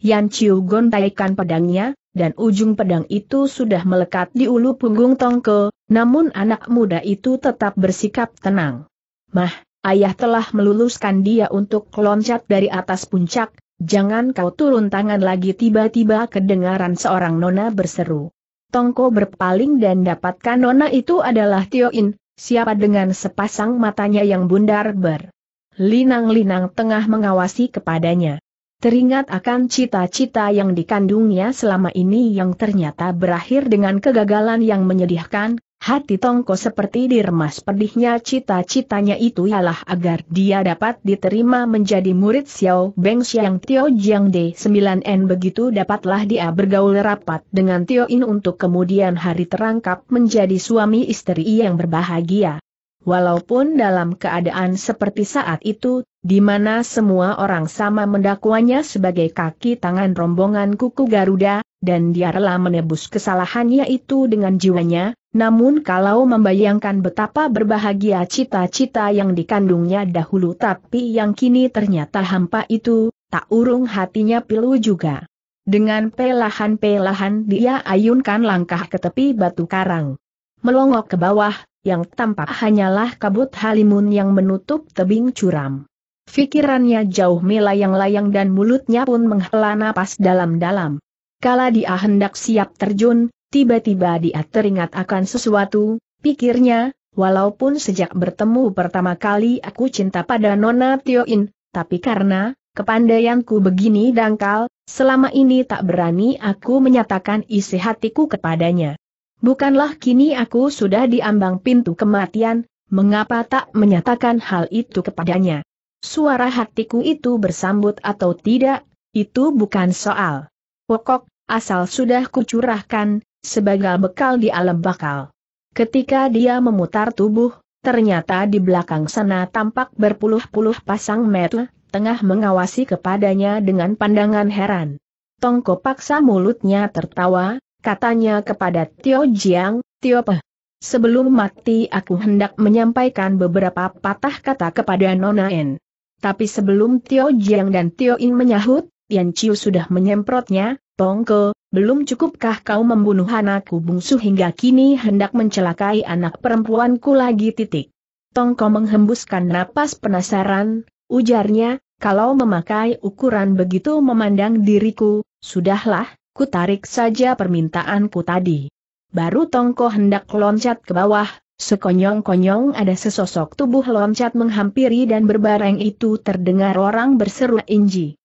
Yan Chiu gontaikan pedangnya, dan ujung pedang itu sudah melekat di ulu punggung Tongke, namun anak muda itu tetap bersikap tenang. Mah, ayah telah meluluskan dia untuk loncat dari atas puncak, jangan kau turun tangan lagi tiba-tiba kedengaran seorang nona berseru. Tongko berpaling dan dapatkan nona itu adalah Tio In, siapa dengan sepasang matanya yang bundar ber. Linang-linang tengah mengawasi kepadanya. Teringat akan cita-cita yang dikandungnya selama ini yang ternyata berakhir dengan kegagalan yang menyedihkan, Hati Tongko seperti diremas pedihnya cita-citanya itu ialah agar dia dapat diterima menjadi murid Xiao Beng Xiang Tio Jiang D 9N begitu dapatlah dia bergaul rapat dengan Tio In untuk kemudian hari terangkap menjadi suami istri yang berbahagia. Walaupun dalam keadaan seperti saat itu, di mana semua orang sama mendakwanya sebagai kaki tangan rombongan kuku Garuda, dan dia rela menebus kesalahannya itu dengan jiwanya, namun kalau membayangkan betapa berbahagia cita-cita yang dikandungnya dahulu tapi yang kini ternyata hampa itu, tak urung hatinya pilu juga. Dengan pelahan-pelahan dia ayunkan langkah ke tepi batu karang. Melongok ke bawah, yang tampak hanyalah kabut halimun yang menutup tebing curam. Fikirannya jauh melayang-layang dan mulutnya pun menghela napas dalam-dalam. Kala dia hendak siap terjun, tiba-tiba dia teringat akan sesuatu, pikirnya, walaupun sejak bertemu pertama kali aku cinta pada Nona Tioin, tapi karena, kepandaianku begini dangkal, selama ini tak berani aku menyatakan isi hatiku kepadanya. Bukanlah kini aku sudah diambang pintu kematian, mengapa tak menyatakan hal itu kepadanya? Suara hatiku itu bersambut atau tidak, itu bukan soal pokok, asal sudah kucurahkan, sebagai bekal di alam bakal. Ketika dia memutar tubuh, ternyata di belakang sana tampak berpuluh-puluh pasang mata, tengah mengawasi kepadanya dengan pandangan heran. Tongko paksa mulutnya tertawa, katanya kepada Tio Jiang, Tio Peh. Sebelum mati aku hendak menyampaikan beberapa patah kata kepada Nona En. Tapi sebelum Tio Jiang dan Tio In menyahut, Yan Chiu sudah menyemprotnya, Tongko, belum cukupkah kau membunuh anakku bungsu hingga kini hendak mencelakai anak perempuanku lagi titik. Tongko menghembuskan napas penasaran, ujarnya, kalau memakai ukuran begitu memandang diriku, sudahlah, ku tarik saja permintaanku tadi. Baru Tongko hendak loncat ke bawah, sekonyong-konyong ada sesosok tubuh loncat menghampiri dan berbareng itu terdengar orang berseru Inji.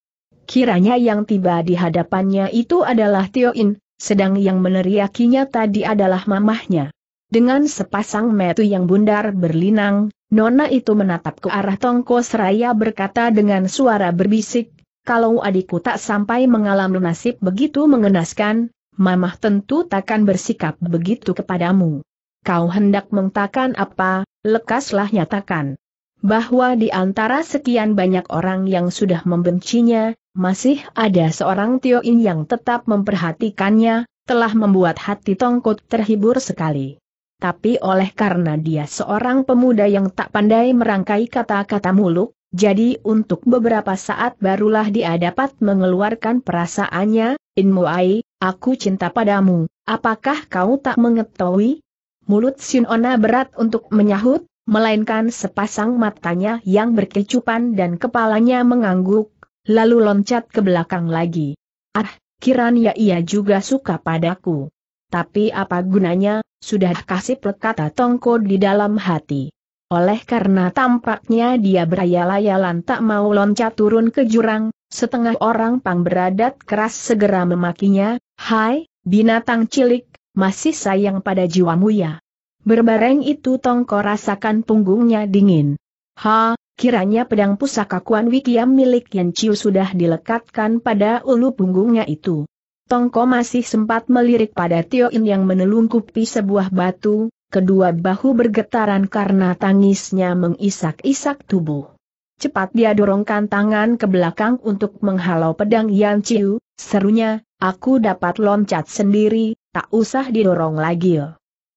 Kiranya yang tiba di hadapannya itu adalah Tio In, sedang yang meneriakinya tadi adalah mamahnya. Dengan sepasang metu yang bundar berlinang, Nona itu menatap ke arah Tongko seraya berkata dengan suara berbisik, kalau adikku tak sampai mengalami nasib begitu mengenaskan, mamah tentu takkan bersikap begitu kepadamu. Kau hendak mengatakan apa, lekaslah nyatakan. Bahwa di antara sekian banyak orang yang sudah membencinya, masih ada seorang Tioin yang tetap memperhatikannya, telah membuat hati Tongkot terhibur sekali. Tapi oleh karena dia seorang pemuda yang tak pandai merangkai kata-kata muluk, jadi untuk beberapa saat barulah dia dapat mengeluarkan perasaannya, In Muai, aku cinta padamu, apakah kau tak mengetahui? Mulut Sin Ona berat untuk menyahut, melainkan sepasang matanya yang berkecupan dan kepalanya mengangguk, lalu loncat ke belakang lagi. Ah, kiranya ia juga suka padaku. Tapi apa gunanya, sudah kasih kata Tongko di dalam hati. Oleh karena tampaknya dia berayal-ayalan tak mau loncat turun ke jurang, setengah orang pang beradat keras segera memakinya, Hai, binatang cilik, masih sayang pada jiwamu ya. Berbareng itu Tongko rasakan punggungnya dingin. Ha, Kiranya pedang pusaka Kuan Wikiam milik Yan Chiu sudah dilekatkan pada ulu punggungnya itu. Tongko masih sempat melirik pada Tio In yang menelungkupi sebuah batu, kedua bahu bergetaran karena tangisnya mengisak-isak tubuh. Cepat dia dorongkan tangan ke belakang untuk menghalau pedang Yan Chiu, serunya, aku dapat loncat sendiri, tak usah didorong lagi.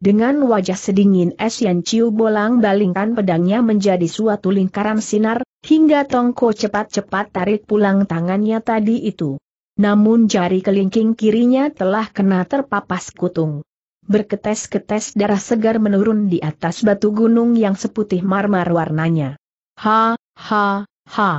Dengan wajah sedingin es yang ciu bolang-balingkan pedangnya menjadi suatu lingkaran sinar, hingga Tongko cepat-cepat tarik pulang tangannya tadi itu. Namun jari kelingking kirinya telah kena terpapas kutung. Berketes-ketes darah segar menurun di atas batu gunung yang seputih marmar warnanya. Ha, ha, ha.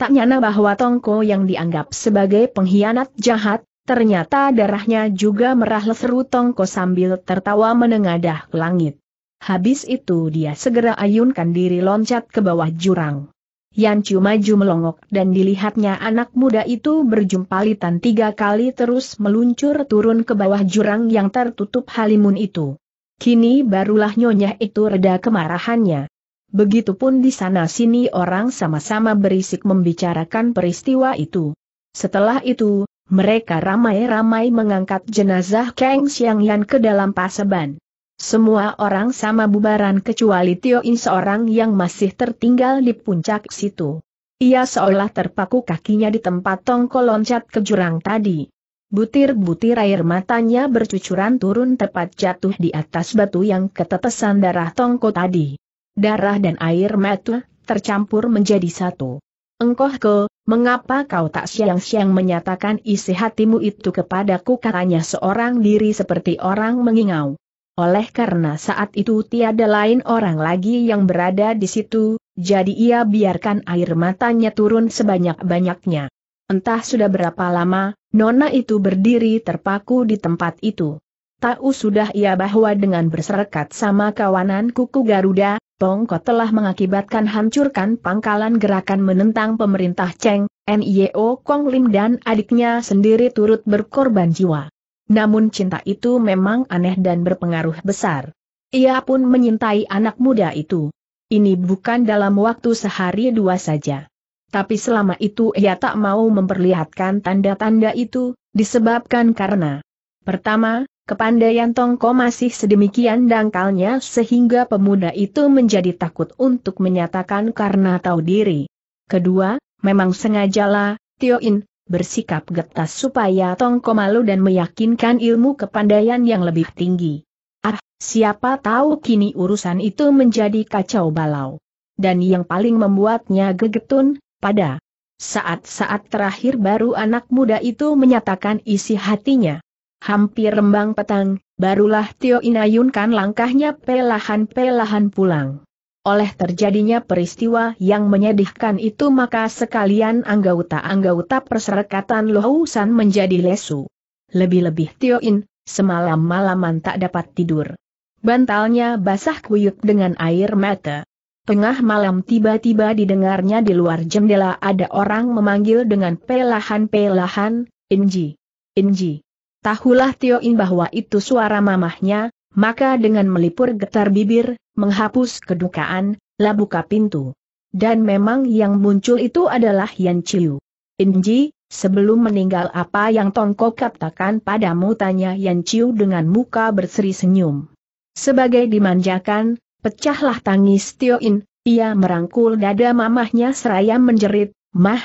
Tak nyana bahwa Tongko yang dianggap sebagai pengkhianat jahat, Ternyata darahnya juga merah seru Tongko sambil tertawa menengadah ke langit. Habis itu dia segera ayunkan diri loncat ke bawah jurang. Yan Chu maju melongok dan dilihatnya anak muda itu berjumpalitan tiga kali terus meluncur turun ke bawah jurang yang tertutup halimun itu. Kini barulah nyonya itu reda kemarahannya. Begitupun di sana sini orang sama-sama berisik membicarakan peristiwa itu. Setelah itu, mereka ramai-ramai mengangkat jenazah Kang Xiang Yan ke dalam paseban. Semua orang sama bubaran kecuali Tio In seorang yang masih tertinggal di puncak situ. Ia seolah terpaku kakinya di tempat tongko loncat ke jurang tadi. Butir-butir air matanya bercucuran turun tepat jatuh di atas batu yang ketetesan darah tongko tadi. Darah dan air mata tercampur menjadi satu. Engkoh ke, mengapa kau tak siang-siang menyatakan isi hatimu itu kepadaku katanya seorang diri seperti orang mengingau. Oleh karena saat itu tiada lain orang lagi yang berada di situ, jadi ia biarkan air matanya turun sebanyak-banyaknya. Entah sudah berapa lama, nona itu berdiri terpaku di tempat itu. Tahu sudah ia bahwa dengan berserikat sama kawanan kuku Garuda, Tongko telah mengakibatkan hancurkan pangkalan gerakan menentang pemerintah Cheng, Nio Kong Lim dan adiknya sendiri turut berkorban jiwa. Namun cinta itu memang aneh dan berpengaruh besar. Ia pun menyintai anak muda itu. Ini bukan dalam waktu sehari dua saja. Tapi selama itu ia tak mau memperlihatkan tanda-tanda itu, disebabkan karena Pertama, kepandaian Tongko masih sedemikian dangkalnya sehingga pemuda itu menjadi takut untuk menyatakan karena tahu diri. Kedua, memang sengajalah, Tio In, bersikap getas supaya Tongko malu dan meyakinkan ilmu kepandaian yang lebih tinggi. Ah, siapa tahu kini urusan itu menjadi kacau balau. Dan yang paling membuatnya gegetun, pada saat-saat terakhir baru anak muda itu menyatakan isi hatinya. Hampir rembang petang, barulah Tio inayunkan langkahnya pelahan-pelahan pulang. Oleh terjadinya peristiwa yang menyedihkan itu maka sekalian anggota-anggota perserikatan Lousan menjadi lesu. Lebih-lebih Tio In, semalam malaman tak dapat tidur. Bantalnya basah kuyuk dengan air mata. Tengah malam tiba-tiba didengarnya di luar jendela ada orang memanggil dengan pelahan-pelahan, Inji. Inji. Tahulah Tio In bahwa itu suara mamahnya, maka dengan melipur getar bibir, menghapus kedukaan, lah buka pintu. Dan memang yang muncul itu adalah Yan Chiu. Inji, sebelum meninggal apa yang Tongko katakan padamu tanya Yan Chiu dengan muka berseri senyum. Sebagai dimanjakan, pecahlah tangis Tio In, ia merangkul dada mamahnya seraya menjerit, Mah,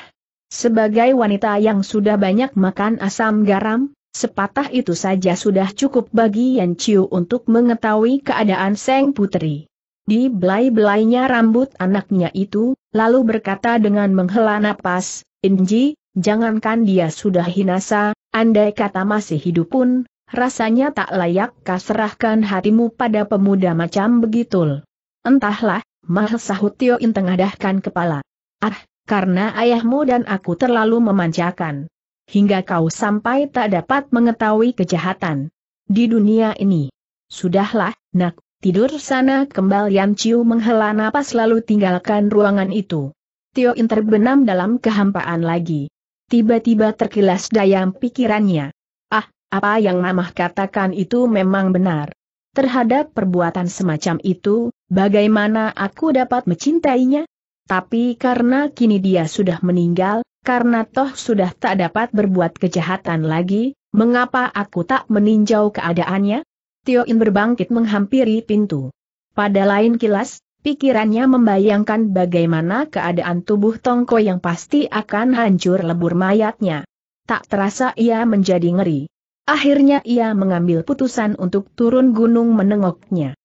sebagai wanita yang sudah banyak makan asam garam, Sepatah itu saja sudah cukup bagi Yan Chiu untuk mengetahui keadaan Seng Putri. Di belai-belainya rambut anaknya itu, lalu berkata dengan menghela napas, Inji, jangankan dia sudah hinasa, andai kata masih hidup pun, rasanya tak layak kaserahkan hatimu pada pemuda macam begitu. Entahlah, mah sahut Tio In tengadahkan kepala. Ah, karena ayahmu dan aku terlalu memanjakan hingga kau sampai tak dapat mengetahui kejahatan di dunia ini. Sudahlah, nak, tidur sana kembal Yan Chiu menghela napas lalu tinggalkan ruangan itu. Tio In terbenam dalam kehampaan lagi. Tiba-tiba terkilas dayam pikirannya. Ah, apa yang mamah katakan itu memang benar. Terhadap perbuatan semacam itu, bagaimana aku dapat mencintainya? Tapi karena kini dia sudah meninggal, karena toh sudah tak dapat berbuat kejahatan lagi, mengapa aku tak meninjau keadaannya? Tio In berbangkit menghampiri pintu. Pada lain kilas, pikirannya membayangkan bagaimana keadaan tubuh Tongko yang pasti akan hancur lebur mayatnya. Tak terasa ia menjadi ngeri. Akhirnya ia mengambil putusan untuk turun gunung menengoknya.